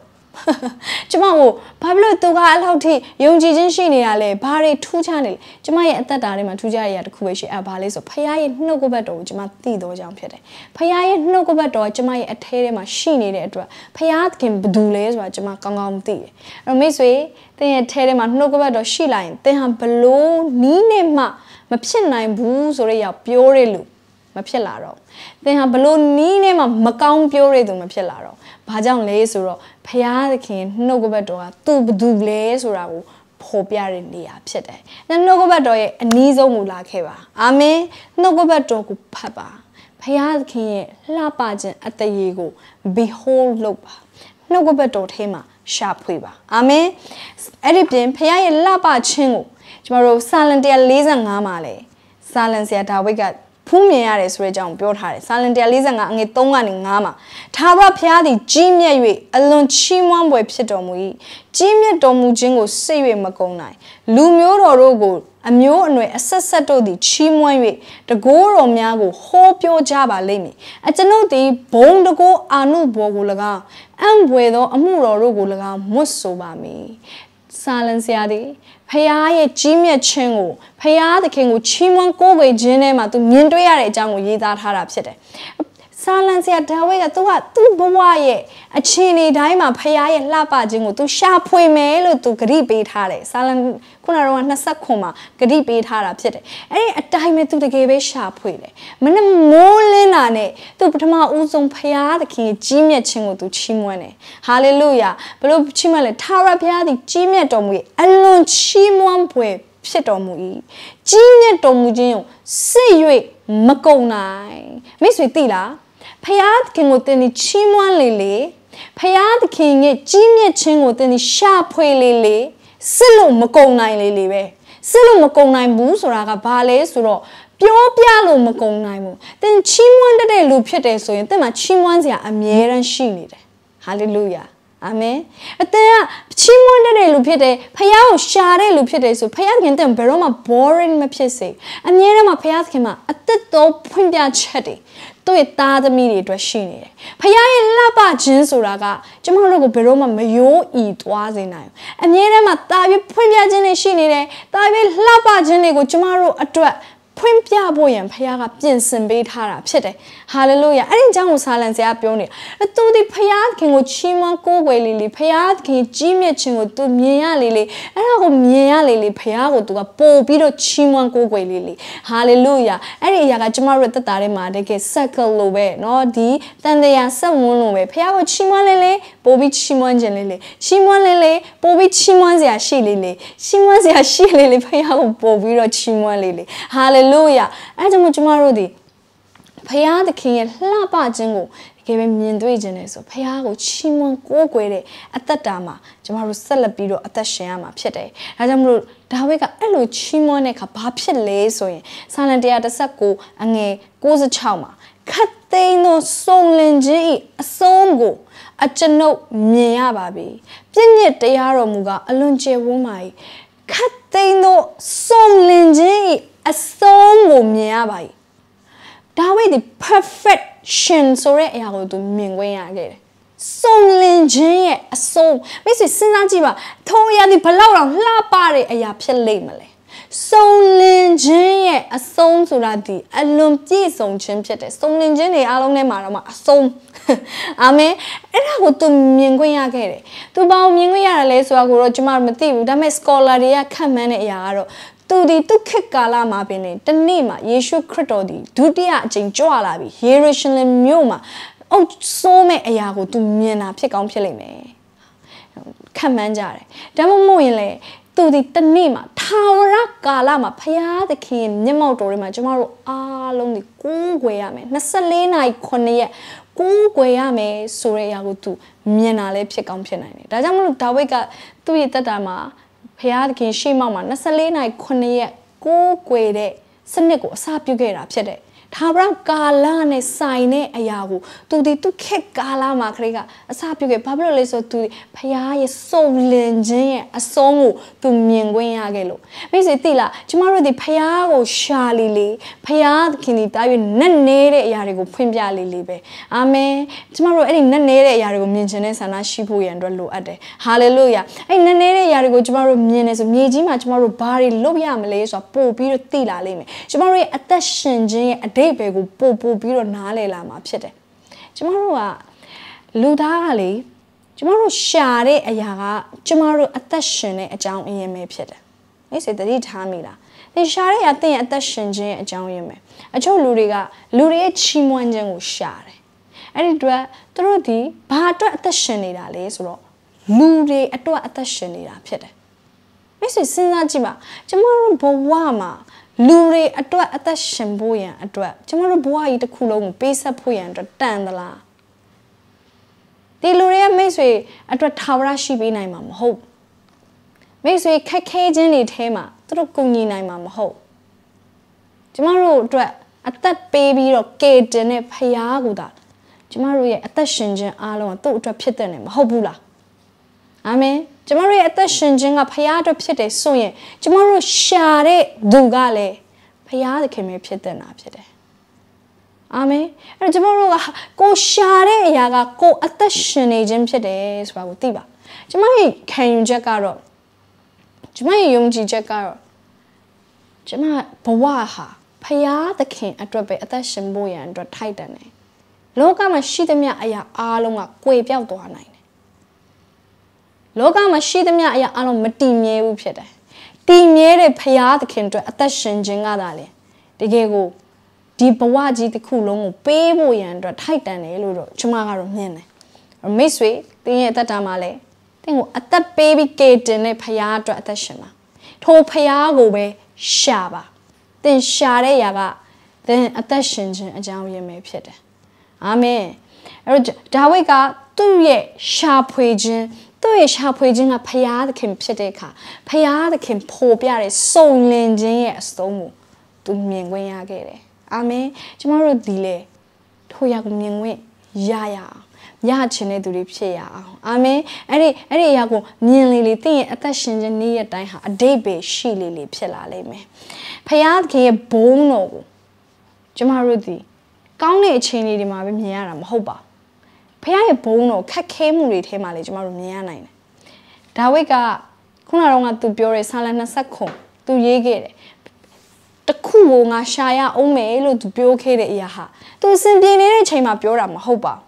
ကျမကိုဘာဖြစ်လို့သူကအဲ့လောက်ထိယုံကြည်ခြင်းရှိနေတာလဲဘာတွေထူးခြားနေလဲကျမရဲ့အသက်တာထဲမှာထူးခြားရတဲ့တစ်ခုပဲရှိအဲ့ဘာလဲဆိုဖခင်ရဲ့နှုတ်ကပတ်တော်ကိုကျမသိတော့ကြောင်းဖြစ်တယ်ဖခင်ရဲ့နှုတ်ကပတ်တော်ကကျမရဲ့အထဲထဲမှာရှိနေတဲ့အတွက်ဖခင်ဘသူလဲဆိုတာကျမကောင်းကောင်းသိတယ်အဲ့တော့မိတ်ဆွေသင်ရဲ့ထဲထဲမှာနှုတ်ကပတ်တော်ရှိလာရင်သင်ဟာဘလို့နီးနဲ့မှမဖြစ်နိုင်ဘူးဆိုရရောက်ပြောရလို့ မဖြစ်လာတော့သင်ဟာဘလို့နီးနဲ့မှမကောင်းပြောရသူမဖြစ်လာတော့ဘာကြောင့်လဲဆိုတော့ဖရာသခင်နှုတ်ကပတ်တော်ကသူ့ဘသူလဲဆိုတာကိုဖော်ပြတဲ့နေရာဖြစ်တယ်။နှုတ်ကပတ်တော်ရဲ့အနည်းဆုံးကိုလာခဲ့ပါ။အာမင်။နှုတ်ကပတ်တော်ကိုဖတ်ပါ။ဖရာသခင်ရဲ့လှပခြင်းအတရေကို behold လုပ်ပါ။နှုတ်ကပတ်တော်ထဲမှာရှာဖွေပါ။အာမင်။အဲ့ဒီပြင်ဖရာရဲ့လှပခြင်းကိုကျမတို့စာလံ145မှာလေစာလံဆရာဒါဝိဒ်က ဖူးမြင်ရတယ်ဆိုတဲ့အကြောင်းပြောထားတယ်။စာလင်145အငယ်3ကနေ5မှာသာရဖျားသည်ကြီးမြတ်၍အလွန်ချီးမွမ်းပွဲဖြစ်တော်မူ၏။ကြီးမြတ်တော်မူခြင်းကိုစိတ်၍မကုံနိုင်။လူမျိုးတော်တို့ကိုအမျိုးအနွယ်အဆက်ဆက်တို့သည်ချီးမွမ်း၍တကိုးတော်များကိုဟောပြောကြပါလိမ့်မည်။အကျွန်ုပ်သည်ဘုံတကိုးအာနုဘော်ကို၎င်းအံ့ဘွယ်သောအမှုတော်တို့ကို၎င်းမွတ်ဆိုပါမည်။စာလန်ဆရာသည် ဖះရဲ့ကြီးမြတ်ခြင်းကိုဖះသခင်ကိုချီးမွမ်းကိုးကွယ်ခြင်းထဲမှာသူမြင်တွေ့ရတဲ့အကြောင်းကိုရေးသားထားတာဖြစ်တယ်။ ဆာလန်ဆရာဒါဝိဒ်ကသူကသူ့ဘဝရဲ့အခြေအနေတိုင်းမှာဖះရဲ့လှပခြင်းကိုသူရှာဖွေမယ်လို့သူဂရိပေးထားတယ်။ဆာလန်ခုနကတော့20ခွန်မှာဂရိပေးထားတာဖြစ်တယ်။အဲ့ဒီအတိုင်းပဲသူတကယ်ပဲရှာဖွေတယ်။မနဲ့မိုးလင်းတာနဲ့သူပထမဦးဆုံးဖះသခင်ကြီးမြတ်ခြင်းကိုသူချီးမွမ်းတယ်။ဟာလေလုယာဘလို့ချီးမွမ်းလဲထာဝရဘုရားသည်ကြီးမြတ်တော်မူ၏အလွန်ချီးမွမ်းဖွယ်ဖြစ်တော်မူ၏ကြီးမြတ်တော်မူခြင်းကိုစစ်၍မကုံနိုင်မိတ်ဆွေသိလား ဖယားသခင်ကိုတင်ဒီချီးမွမ်းလေလေဖယားသခင်ရဲ့ကြီးမြတ်ခြင်းကိုတင်ဒီရှာဖွေလေလေစစ်လို့မကုံနိုင်လေလေပဲစစ်လို့မကုံနိုင်ဘူးဆိုတာကဘာလဲဆိုတော့ပြောပြလို့မကုံနိုင်ဘူး။သင်ချီးမွမ်းတဲ့လူဖြစ်တယ်ဆိုရင်သင်မှာချီးမွမ်းစရာအမြဲတမ်းရှိနေတယ်။ဟာလေလုယာ။အာမင်အသင်ကချီးမွမ်းတဲ့လူဖြစ်တယ်ဖခင်ကိုရှာတဲ့လူဖြစ်တယ်ဆိုဖခင်ခင်တဲ့ဘယ်တော့မှ boring မဖြစ်စေအမြဲတမ်းဖခင်ခင်မှာအသက်တော်ဖွင့်ပြချက်တွေ သူ့ရဲ့သားသမီးတွေအတွက်ရှိနေတယ်ဖခင်ရဲ့လှပခြင်းဆိုတာကကျမတို့ကိုဘယ်တော့မှမယိုးဤသွားစေနိုင်ဘူးအမြဲတမ်းမှာတာပြီးဖွင့်ပြခြင်းတွေရှိနေတယ်တာပြီးလှပခြင်းတွေကိုကျမတို့အတွက် ဖွင့်ပြဖို့ရန်ဖခင်ကပြင်ဆင်ပေးထားတာဖြစ်တယ်ဟာလေလုယာအဲ့ဒီအကြောင်းကိုဆာလန်ဆရာပြောနေတယ်သူဒီဖခင်ကိုချီးမွမ်းကိုးကွယ်လေလေဖခင်ကြီးမြတ်ခြင်းကိုသူမြင်ရလေလေအဲ့ဒါကိုမြင်ရလေလေဖခင်ကိုသူကပို့ပြီးတော့ချီးမွမ်းကိုးကွယ်လေလေဟာလေလုယာအဲ့ဒီအရာကကျမတို့သက်တာထဲမှာတကယ် circle လို့ပဲเนาะဒီတန်တရားဆက်ဝန်းလို့ပဲဖခင်ကိုချီးမွမ်းလေလေပို့ပြီးချီးမွမ်းခြင်းလေလေချီးမွမ်းလေလေပို့ပြီးချီးမွမ်းစရာရှိလေလေချီးမွမ်းစရာရှိလေလေဖခင်ကိုပို့ပြီးတော့ချီးမွမ်းလေလေဟာလေ လုယာအဲကြောင့်မို့ကျမတို့ဒီဖရာသခင်ရဲ့လှပခြင်းကိုတကယ်ပဲမြင်တွေ့ခြင်းနဲ့ဆိုဖရာကိုချီးမွမ်းကိုးကွယ်တဲ့အသက်တာမှာကျမတို့ဆက်လက်ပြီးတော့အသက်ရှင်ရမှာဖြစ်တယ်။ဒါကြောင့်မလို့ဒါဝိဒ်ကအဲ့လိုချီးမွမ်းတဲ့အခါဘာဖြစ်လဲဆိုရင်ဆာလံ119အငယ်66မှာခတ်သိမ်းသောစုံလင်ခြင်းဤအဆုံးကိုအကျွန်ုပ်မြင်ရပါပြီ။ပြည့်ညက်တရားတော်မူကအလွန်ကျေဝန်းပါ၏။ခတ်သိမ်းသောစုံလင်ခြင်းဤ အဆုံးကိုမြင်ရပါ යි ဒါဝိဒ်ဒီ perfection ဆိုတဲ့အရာကိုသူမြင်ခွင့်ရခဲ့တယ်စုံလင်ခြင်းရဲ့အဆုံးမိတ်ဆွေစဉ်းစားကြည့်ပါထိုအရာဒီဘလောက်တော့လှပတဲ့အရာဖြစ်လိမ့်မလဲစုံလင်ခြင်းရဲ့အဆုံးဆိုတာဒီအလွန်ပြည့်စုံခြင်းဖြစ်တယ်စုံလင်ခြင်းတွေအားလုံးထဲမှာတော့မှအဆုံးအာမင်အဲ့ဒါကိုသူမြင်ခွင့်ရခဲ့တယ်သူဘာကိုမြင်ခွင့်ရရလဲဆိုတာကိုတော့ကျွန်မမသိဘူးဒါပေမဲ့ scholar တွေကခန့်မှန်းတဲ့အရာကတော့ သူဒီသူခေတ်ကာလမှာပင်နေတနေ့မှာယေရှုခရစ်တော်ဒီဒုတိယအကြိမ်ကြွလာပြီယေရုရှလင်မြို့မှာအုပ်ဆိုးမဲ့အရာကိုသူမြင်တာဖြစ်ကောင်းဖြစ်လိမ့်မယ်ခံမှန်းကြတယ်ဒါမှမဟုတ်ရင်လေသူဒီတနေ့မှာထာဝရကာလမှာဖရာသခင်မျက်မှောက်တော်တွေမှာကျမတို့အားလုံးဒီကိုးကွယ်ရမယ်24နာရီ9ရက်ကိုးကွယ်ရမယ်ဆိုတဲ့အရာကိုသူမြင်တာလည်းဖြစ်ကောင်းဖြစ်နိုင်တယ်ဒါကြောင့်မလို့ဒါဝိဒ်ကသူ့ရဲ့တက်တာမှာ ဖရာသခင်ရှေ့မှောက်မှာ24နာရီ9ရက်ကိုးကွယ်တဲ့စနစ်ကိုအစပြုခဲ့တာဖြစ်တယ် ထာဝရကာလနဲ့ဆိုင်တဲ့အရာကိုသူဒီသူခက်ကာလမှာခရိကအစပြုခဲ့ဘာဖြစ်လို့လဲဆိုတော့သူဖခင်ရဲ့စုံလင်ခြင်းရဲ့အဆုံးကိုသူမြင်ခွင့်ရခဲ့လို့မိစေတိလားကျမတို့ဒီဖခင်ကိုရှာလီလီဖခင်ခင်ဒီတား၍နက်နေတဲ့အရာတွေကိုဖွင့်ပြလီလီပဲအာမင်ကျမတို့အဲ့ဒီနက်နေတဲ့အရာတွေကိုမြင်ခြင်းနဲ့ဆန္ဒရှိဖို့ရန်အတွက်လိုအပ်တယ်ဟာလေလုယာအဲ့နက်နေတဲ့အရာတွေကိုကျမတို့မြင်နေဆိုမြေကြီးမှာကျမတို့ဘာတွေလုပ်ရမလဲဆိုတာပို့ပြီးတော့သိလာလိမ့်မယ်ကျမတို့ရဲ့အသက်ရှင်ခြင်းရဲ့အတိတ်ပဲကိုပို့ပို့ပြီးတော့နားလည်လာမှာဖြစ်တယ်ကျမတို့ကလူသားကလေကျမတို့ရှာတဲ့အရာကကျမတို့အသက်ရှင်တဲ့အကြောင်းအရင်းပဲဖြစ်တယ်မိတ်ဆွေတတိထားမိလားသင်ရှာတဲ့အရာသင်ရဲ့အသက်ရှင်ခြင်းရဲ့အကြောင်းရင်းပဲအချို့လူတွေကလူတွေရဲ့ချီးမွမ်းခြင်းကိုရှာတယ်အဲ့ဒီအတွက်သူတို့ဒီဘာအတွက်အသက်ရှင်နေတာလဲဆိုတော့လူတွေအတွက်အသက်ရှင်နေတာဖြစ်တယ်မိတ်ဆွေစဉ်းစားကြည့်ပါကျမတို့ဘဝမှာ လူတွေအတွက်အသက်ရှင်ဖို့ရန်အတွက်ကျမတို့ဘဝကြီးတစ်ခုလုံးကိုပေးဆက်ဖို့ရန်အတွက်တန်သလားဒီလူတွေရဲ့မိတ်ဆွေအတွက်ထာဝရရှိပေးနိုင်မှာမဟုတ်မိတ်ဆွေခက်ခဲခြင်းတွေထဲမှာသူတို့ကူညီနိုင်မှာမဟုတ်ကျမတို့အတွက်အသက်ပေးပြီးတော့ကေတင်တဲ့ဖယားကိုသာကျမတို့ရဲ့အသက်ရှင်ခြင်းအားလုံးကသူ့အတွက်ဖြစ်တဲ့နေမဟုတ်ဘူးလားအာမင် ကျမတို့ရဲ့အသက်ရှင်ခြင်းကဖရားအတွက်ဖြစ်တယ်ဆိုရင်ကျမတို့ရှာတဲ့သူကလည်းဖရားသခင်ပဲဖြစ်တဲ့နာဖြစ်တယ်အာမင်အဲ့တော့ကျမတို့ကကိုရှာတဲ့အရာကကိုအသက်ရှင်နေခြင်းဖြစ်တယ်ဆိုတာကိုသိပါကျမရဲ့ခံယူချက်ကတော့ကျမရဲ့ယုံကြည်ချက်ကတော့ကျမဘဝဟာဖရားသခင်အတွက်ပဲအသက်ရှင်ဖို့ရန်အတွက်ထိုက်တန်တယ်လောကမှာရှိသမျှအရာအားလုံးကကွေပြောက်သွားနိုင် လောကမှာရှိသမျှအရာအလုံးမတည်မြဲဘူးဖြစ်တယ်။တည်မြဲတဲ့ဖရာသခင်အတွက်အသက်ရှင်ခြင်းကသာလေတကယ်ကိုဒီဘဝကြီးတစ်ခုလုံးကိုပေးဖို့ရန်အတွက်ထိုက်တန်တယ်လို့တော့ကျွန်မကတော့မြင်တယ်။မိတ်ဆွေတင်းရဲ့အသက်တာမှာလည်းတင်းကိုအသက်ပေးပြီးကေတင်တဲ့ဖရာအတွက်အသက်ရှင်ပါ။ထိုဖရာကိုပဲရှာပါ။တင်းရှာတဲ့ຢာကတင်းအသက်ရှင်ခြင်းအကြောင်းရင်းပဲဖြစ်တယ်။အာမင်။အဲ့တော့ဒါဝိဒ်ကသူ့ရဲ့ရှာဖွေခြင်း သူ့ရဲ့ရှာဖွေခြင်းကဖရာသခင်ဖြစ်တဲ့အခါဖရာသခင်ပို့ပြတဲ့စုံလင်ခြင်းရဲ့အစုံကိုသူမြင်ခွင့်ရခဲ့တယ်အာမင်ကျမတို့ဒီလေထိုရကိုမြင်ခွင့်ရရအောင်ရချင်တဲ့သူတွေဖြစ်ရအောင်အာမင်အဲ့ဒီအဲ့ဒီအရာကိုမြင်လေလေသိရင်အသက်ရှင်ခြင်းနေ့ရက်တိုင်းဟာအတိတ်ပဲရှိလေလေဖြစ်လာလိမ့်မယ်ဖရာသခင်ရဲ့ဘုန်းတော်ကိုကျမတို့ဒီကောင်းတဲ့အချိန်လေးတွေမှာပဲမြင်ရတာမဟုတ်ပါဘူး ဖခင်ရဲ့ဘုန်းတော်ခက်ခဲမှုတွေထဲမှာလေကျမတို့မြင်ရနိုင်တယ်။ဒါဝိဒ်ကခုနကတော့ကသူပြောတဲ့ဆာလ20ခုသူရေးခဲ့တယ်။တခုကိုငါရှာရအောင်မယ်လို့သူပြောခဲ့တဲ့အရာဟာသူစင်ပြေနေတဲ့အချိန်မှာပြောတာမဟုတ်ပါဘူး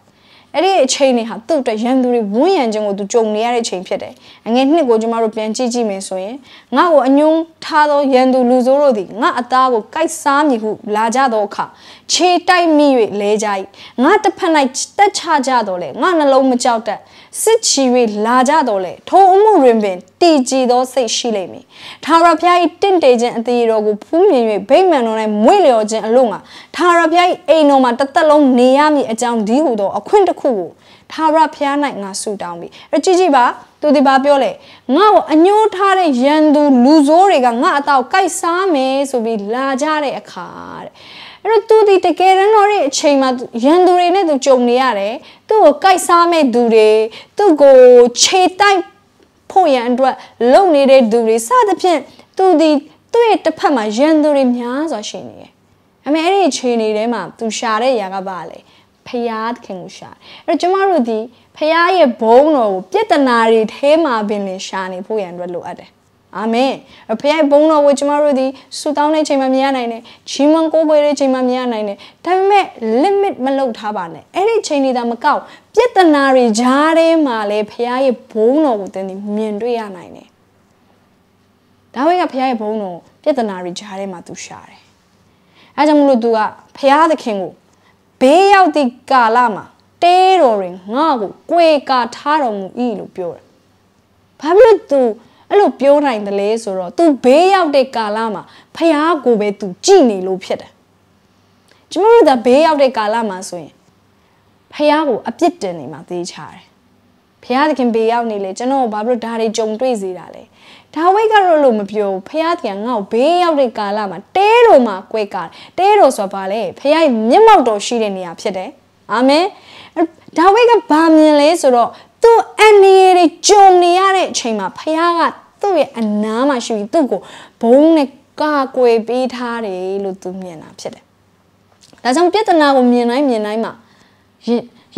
အဲ့ဒီအချိန်တွေဟာသူ့အတွက်ရန်သူတွေဝန်းရံခြင်းကိုသူကြုံနေရတဲ့အချိန်ဖြစ်တယ်။အငယ်နှစ်ကိုကျမတို့ပြန်ကြည့်ကြည့်မယ်ဆိုရင်ငါ့ကိုအညွန်းထားသောရန်သူလူဆိုးတို့သည်ငါအသားကိုကိုက်စားမည်ဟုလာကြသောအခါခြေတိုက်မိ၍လဲကြ၏။ငါတစ်ဖက်၌တက်ချကြတော့လေငါနှလုံးမကြောက်တတ်စစ်ချီ၍လာကြတော့လေထိုအမှုတွင်ပင်တည်ကြည်သောစိတ်ရှိလိမ့်မည်။ထာဝရဘုရား၏တင့်တယ်ခြင်းအသေးတော်ကိုဖူးမြင်၍ဗိမာန်တော်၌မွေ့လျော်ခြင်းအလို့ငါထာဝရဘုရား၏အိမ်တော်မှာတစ်သက်လုံးနေရမည်အကြောင်းဒီဟုသောအခွင့်တစ်ခုကိုထာဝရဘုရား၌ငါဆုတောင်းပြီ။အဲ့ကြည့်ကြည့်ပါသူဒီပါပြောလေငါ့ကိုအညှိုးထားတဲ့ရန်သူလူဆိုးတွေကငါအတော့ကိုက်စားမယ်ဆိုပြီးလာကြတဲ့အခါတဲ့အဲ့တော့သူဒီတကယ်တမ်းတော့အချိန်မှာရန်သူတွေနဲ့သူကြုံနေရတယ်သူ့ကိုကိုက်စားမဲ့သူတွေသူ့ကိုခြေတိုက်ဖို့ရန်အတွက်လုံနေတဲ့သူတွေစသဖြင့်သူဒီသူ့ရဲ့တစ်ဖက်မှာရန်သူတွေများစွာရှိနေတယ်အမေအဲ့ဒီအခြေအနေထဲမှာသူရှာတဲ့ຢာကပါလေ ဖယားသခင်ကိုရှာအဲ့တော့ကျမတို့ဒီဖယားရဲ့ဘုန်းတော်ကိုပြည့်တနာတွေထဲမှာပင်လင်ရှာနေဖို့ရန်အတွက်လိုအပ်တယ်အာမင်ဖခင်ဘုန်းတော်ကိုကျမတို့ဒီဆူတောင်းတဲ့ချိန်မှာမြင်ရနိုင်တယ်ချီးမွမ်းကိုးကွယ်တဲ့ချိန်မှာမြင်ရနိုင်တယ်ဒါပေမဲ့ limit မလုပ်ထားပါနဲ့အဲ့ဒီချိန်တွေဒါမကောက်ပြဿနာတွေကြားထဲမှာလည်းဖခင်ရဲ့ဘုန်းတော်ကိုသင်ဒီမြင်တွေ့ရနိုင်တယ်ဒါဝိကဖခင်ရဲ့ဘုန်းတော်ပြဿနာတွေကြားထဲမှာသူရှာတယ်အဲကြောင့်မလို့သူကဖခင်သခင်ကို ဘေးရောက်သည့်ကာလမှာတဲတော်ရင်ငါ့ကိုကြွေကာထားတော်မူ၏လို့ပြောတယ်ဘာဖြစ်လို့ तू အဲ့လိုပြောနိုင်တယ်လေဆိုတော့ तू ဘေးရောက်တဲ့ကာလမှာဖះကိုပဲ तू ကြည်နေလို့ဖြစ်တယ်ကျမတို့ကဘေးရောက်တဲ့ကာလမှာဆိုရင်ဖះကိုအပြစ်တင်နေမှာသိချတယ်ဖះသခင်ဘေးရောက်နေလေကျွန်တော်ဘာဖြစ်လို့ဒါတွေကြုံတွေ့စေတာလဲ ဒါဝိတ်ကတော့လို့မပြောဘူးဖះသခင်ငါ့ကိုဘေးရောက်တဲ့ကာလမှာတဲတော်မှာကွဲကာတဲတော်ဆိုတာဘာလဲဖះရဲ့မျက်မှောက်တော်ရှိတဲ့နေရာဖြစ်တယ်အာမင်ဒါဝိတ်ကဘာမြင်လဲဆိုတော့သူ့အနေရကြုံနေရတဲ့အချိန်မှာဖះကသူ့ရဲ့အနားမှာရှိပြီးသူ့ကိုဘုံနဲ့ကာကွယ်ပေးထားတယ်လို့သူမြင်တာဖြစ်တယ်။ဒါကြောင့်ပြဿနာကိုမြင်တိုင်းမြင်တိုင်းမှာ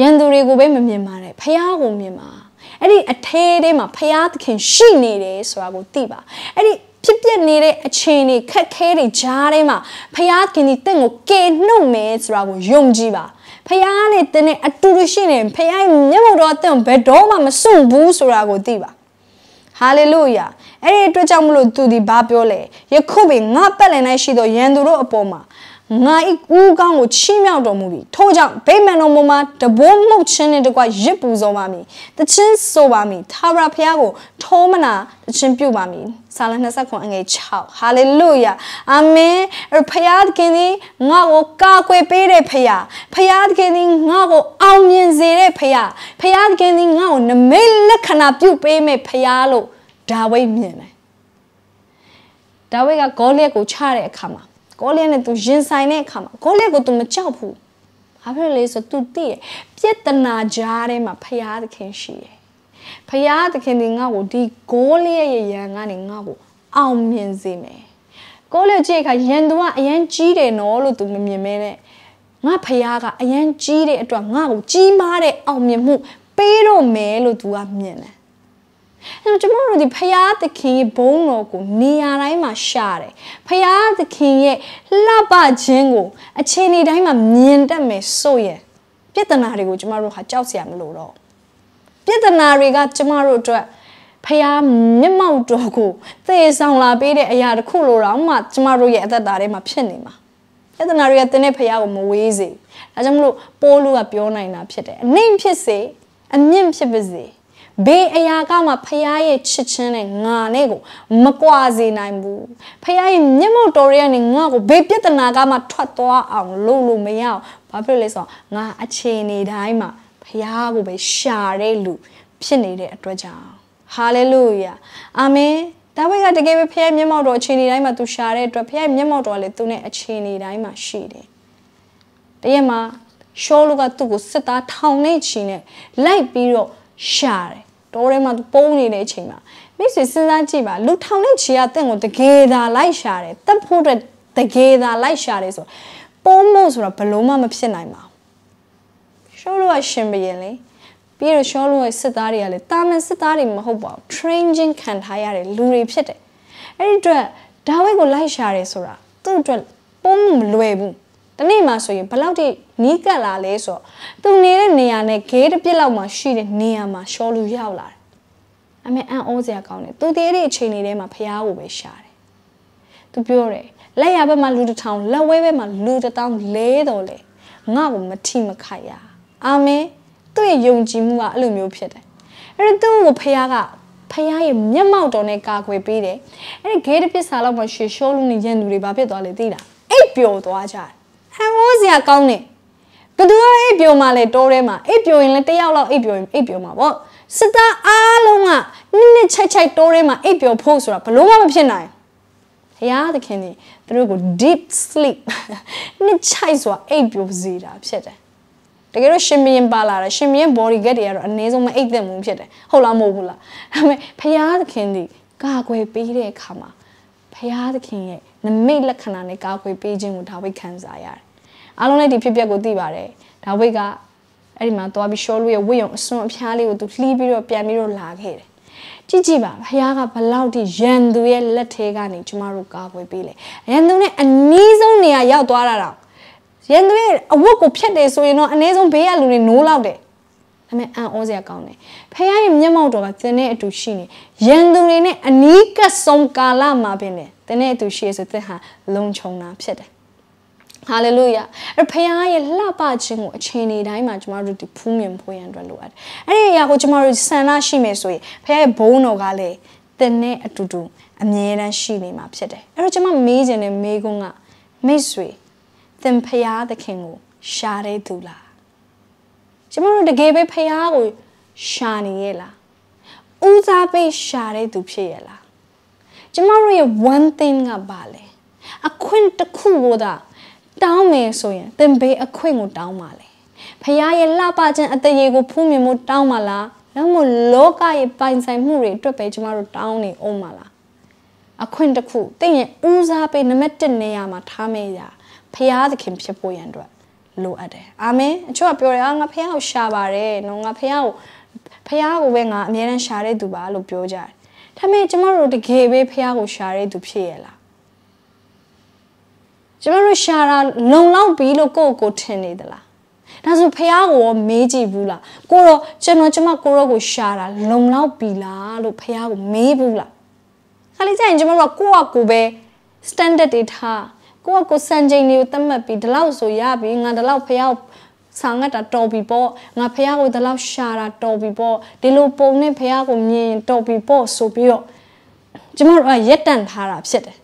ရန်သူတွေကိုပဲမမြင်ပါနဲ့ဖះကိုမြင်ပါ။ အဲ့ဒီအထဲထဲမှာဖះသခင်ရှိနေတယ်ဆိုတာကိုသိပါ။အဲ့ဒီဖြစ်ပျက်နေတဲ့အခြေအနေခက်ခဲတွေကြားထဲမှာဖះခင်ဒီတင့်ကိုကယ်နှုတ်မယ်ဆိုတာကိုယုံကြည်ပါဖះနဲ့တင်းနဲ့အတူတူရှိနေဖះရဲ့မျက်မှောက်တော်အသင်ဘယ်တော့မှမစွန့်ဘူးဆိုတာကိုသိပါဟာလေလုယာအဲ့ဒီအတွက်ကြောင့်မလို့သူဒီဘာပြောလဲယခုပင်ငါပတ်လည်၌ရှိသောယန်သူတို့အပေါ်မှာ ငါဤကူးကောင်းကိုချီးမြှောက်တော်မူပြီထို့ကြောင့်ဗိမာန်တော်မှာတဘိုးမှုတ်ခြင်းနဲ့တကွရစ်ပူဇော်ပါမည်တခြင်းဆိုပါမည်သာရဖျားကိုထောမနာတခြင်းပြုပါမည်စာလ29အငယ်6ဟာလေလုယာအာမင်ဖျားခင်သည်ငါ့ကိုကာကွယ်ပေးတဲ့ဖျားဖျားခင်သည်ငါ့ကိုအောင်မြင်စေတဲ့ဖျားဖျားခင်သည်ငါ့ကိုနမိတ်လက္ခဏာပြုပေးမဲ့ဖျားလို့ဒါဝိဒ်မြင်တယ်ဒါဝိဒ်ကဂေါလိယက်ကိုချတဲ့အခါမှာ ဂေါလိယက်နဲ့သူရင်ဆိုင်တဲ့အခါမှာဂေါလိယက်ကိုသူမကြောက်ဘူးဘာဖြစ်လဲဆိုသူသိရပြက်တနာကြားထဲမှာဖရာသခင်ရှိတယ်ဖရာသခင်ဒီငါ့ကိုဒီဂိုးလေးရဲ့ရန်ကနေငါ့ကိုအောင်မြင်စေမယ်ကိုလေးကြည့်ခါရန်သူကအရန်ကြီးတယ်နော်လို့သူမမြင်မဲနဲ့ငါဖရာကအရန်ကြီးတဲ့အတွက်ငါ့ကိုကြီးမားတဲ့အောင်မြင်မှုပေးတော့မယ်လို့သူကမြင်တယ် အဲ့တော့ကျွန်တော်တို့ဒီဖရာသခင်ရဲ့ဘုန်းတော်ကိုနေရာတိုင်းမှာရှာတယ်ဖရာသခင်ရဲ့လှပခြင်းကိုအခြေအနေတိုင်းမှာမြင်တတ်မယ်ဆိုရင်ပြဿနာတွေကိုကျမတို့ဟာကြောက်စရာမလိုတော့ပြဿနာတွေကကျမတို့အတွက်ဖះမျက်မှောက်တော်ကိုသေဆောင်လာပေးတဲ့အရာတစ်ခုလိုတော့မှကျမတို့ရဲ့အသက်တာထဲမှာဖြစ်နေမှာပြဿနာတွေကတင်းတဲ့ဖះကိုမဝေးစေဒါကြောင့်မလို့ပိုးလူကပြောနိုင်တာဖြစ်တယ်အနှိမ်ဖြစ်စေအမြင့်ဖြစ်ပါစေ ဘေးအရာကမှဖះရဲ့ချစ်ချင်းနဲ့ငါနဲ့ကိုမကွာစေနိုင်ဘူးဖះရဲ့မျက်မှောက်တော်ရရဲ့ငါကိုဘေးပြဿနာကမှထွက်သွားအောင်လုပ်လို့မရအောင်ဘာဖြစ်လဲဆိုတော့ငါအခြေအနေတိုင်းမှာဖះကိုပဲရှာတဲ့လူဖြစ်နေတဲ့အတွက်ကြောင့်ဟာလေလုယာအာမင်ဒါဝိဒ်ကတကယ်ပဲဖះမျက်မှောက်တော်အခြေအနေတိုင်းမှာသူရှာတဲ့အတွက်ဖះမျက်မှောက်တော်လည်းသူနဲ့အခြေအနေတိုင်းမှာရှိတယ်တရက်မှာရှောလူကသူ့ကိုစစ်သားထောင်နေချီနဲ့လိုက်ပြီးတော့ရှာတယ် တောထဲမှာပုံးနေတဲ့အချိန်မှာမိတ်ဆွေစဉ်းစားကြည့်ပါလူထောင်နဲ့ချီကတင့်ကိုတကယ်သာလိုက်ရှာတယ်တက်ဖို့အတွက်တကယ်သာလိုက်ရှာတယ်ဆိုပုံးလို့ဆိုတော့ဘလို့မှမဖြစ်နိုင်ပါဘူးရှောလို့ကရှင်ဘရင်လေပြီးတော့ရှောလို့ရဲ့စစ်သားတွေကလည်းတာမန်စစ်သားတွေမဟုတ်ပါဘူး training ခံထားရတဲ့လူတွေဖြစ်တယ်အဲ့ဒီအတွက်ဒါဝိဒ်ကိုလိုက်ရှာတယ်ဆိုတာသူ့အတွက်ပုံးမလွယ်ဘူး တနေ့မှဆိုရင်ဘလောက်ထိနီးကပ်လာလဲဆိုတော့သူနေတဲ့နေရာနဲ့ဂေးတစ်ပြစ်လောက်မှရှိတဲ့နေရာမှာရှော်လူရောက်လာတယ်။အမေအံ့ဩစရာကောင်းတယ်။သူတည်းတဲ့အချိန်လေးထဲမှာဖះကိုပဲရှာတယ်။သူပြောတယ်လက်ရဘက်မှာလူတစ်ထောင်လက်ဝဲဘက်မှာလူတစ်တောင်းလဲတော်လေငါ့ကိုမထိမခိုက်ရ။အာမင်။သူ့ရဲ့ယုံကြည်မှုကအဲ့လိုမျိုးဖြစ်တယ်။အဲ့တော့သူ့ကိုဖះကဖះရဲ့မျက်မှောက်တော်နဲ့ကာကွယ်ပေးတယ်။အဲ့ဒီဂေးတစ်ပစ်စာလောက်မှရှေရှောလူနေရန်သူတွေဘာဖြစ်သွားလဲသိလား။အိပ်ပျော်သွားကြတယ် ဟန်ဝိုးစရာကောင်းတယ်ဘသူကအိပ်ပျော်မှလဲတိုးထဲမှာအိပ်ပျော်ရင်လည်းတယောက်လောက်အိပ်ပျော်ရင်အိပ်ပျော်မှာပေါ့စစ်သားအားလုံးကနစ်နစ်ချိုက်ချိုက်တိုးထဲမှာအိပ်ပျော်ဖို့ဆိုတာဘလို့မှမဖြစ်နိုင်ဘုရားသခင်ကြီးသူတို့ကို deep sleep နစ်ချိုက်စွာအိပ်ပျော်စေတာဖြစ်တယ်တကယ်တော့ရှင်မင်းပါလာတာရှင်မင်း body gut တွေကတော့အနည်းဆုံးမအိပ်သင့်ဘူးဖြစ်တယ်ဟုတ်လားမဟုတ်ဘူးလားဒါပေမဲ့ဘုရားသခင်ကြီးကာကွယ်ပေးတဲ့အခါမှာဖရာသခင်ရဲ့နမိတ်လက္ခဏာနဲ့ကာကွယ်ပေးခြင်းကိုဒါဝိဒ်ခံစားရတယ် အားလုံးလည်းဒီဖြစ်ပျက်ကိုသိပါတယ်ဒါဝိဒ်ကအဲ့ဒီမှာသွားပြီးရှောလူရဲ့ဝိယုံအစွန်အဖျားလေးကိုသူလှီးပြီးတော့ပြန်ပြီးတော့လာခဲ့တယ်ကြည့်ကြည့်ပါဖခင်ကဘလောက်ထိရန်သူရဲ့လက်ထဲကနေကျမတို့ကာကွယ်ပေးလဲရန်သူနဲ့အနီးဆုံးနေရာရောက်သွားတာတော့ရန်သူရဲ့အဝတ်ကိုဖြတ်တယ်ဆိုရင်တော့အနည်းဆုံးဘေးကလူတွေနိုးလောက်တယ်ဒါပေမဲ့အံ့ဩစရာကောင်းတယ်ဖခင်ရဲ့မျက်မှောက်တော်ကသင်နဲ့အတူရှိနေရန်သူတွေနဲ့အနီးကပ်ဆုံးကာလမှာပင်လေသင်နဲ့အတူရှိရဆိုသင်ဟာလုံခြုံတာဖြစ်တယ် ဟာလေလုယာအဲ့ဖခင်ရဲ့လှပခြင်းကိုအချိန်ဒီတိုင်းမှာကျမတို့ဒီဖူးမြင်ဖို့ရန်အတွက်လိုအပ်တယ်အဲ့ဒီအရာကိုကျမတို့ဆန္ဒရှိမယ်ဆိုရင်ဖခင်ရဲ့ဘုန်းတော်ကလည်းသင်နဲ့အတူတူအမြဲတမ်းရှိနေမှာဖြစ်တယ်အဲ့တော့ကျမမေးခြင်းနဲ့မေးခွန်းကမိတ်ဆွေသင်ဖခင်သခင်ကိုရှာတဲ့သူလားကျမတို့တကယ်ပဲဖခင်ကိုရှာနေရဲ့လားဦးစားပေးရှာတဲ့သူဖြစ်ရဲ့လားကျမတို့ရဲ့ one thing ကဘာလဲအခွင့်တစ်ခုကိုသာ တောင်းမယ်ဆိုရင်သင်ဘေးအခွင့်ကိုတောင်းပါလေဖခင်ရဲ့လှပခြင်းအတရေကိုဖူးမြင်မှုတောင်းပါလားဒါမှမဟုတ်လောကရဲ့ပိုင်ဆိုင်မှုတွေအတွက်ပဲကျမတို့တောင်းနေအောင်ပါလားအခွင့်တစ်ခုသင်ရဲ့ဦးစားပေးနံပါတ်1နေရာမှာထားမယ်ရာဖခင်သခင်ဖြစ်ဖို့ရန်အတွက်လိုအပ်တယ်အာမင်အချို့ကပြောတယ်အာငါဖခင်ကိုရှာပါတယ်နော်ငါဖခင်ကိုဖခင်ကိုပဲငါအမြဲတမ်းရှာတဲ့သူပါလို့ပြောကြတယ်ဒါပေမဲ့ကျမတို့တကယ်ပဲဖခင်ကိုရှာတဲ့သူဖြစ်ရလား ကျမတို့ရှာတာလုံလောက်ပြီလို့ကိုယ့်ကိုထင်နေသလားဒါဆိုဖះကိုရောမေးကြည့်ဘူးလားကိုတော့ကျွန်တော်ကျမကိုရောကိုရှာတာလုံလောက်ပြီလားလို့ဖះကိုမေးဘူးလားခါလေးကျရင်ကျမတို့ကကိုယ့်အကိုပဲ standard တွေထားကိုယ့်အကိုစံချိန်တွေကိုသတ်မှတ်ပြီးဒီလောက်ဆိုရပြီငါဒီလောက်ဖះကိုဆောင်ငတ်တာတော်ပြီပေါ့ငါဖះကိုဒီလောက်ရှာတာတော်ပြီပေါ့ဒီလိုပုံနဲ့ဖះကိုမြင်တော်ပြီပေါ့ဆိုပြီးတော့ကျမတို့ကရက်တန့်ထားတာဖြစ်တယ်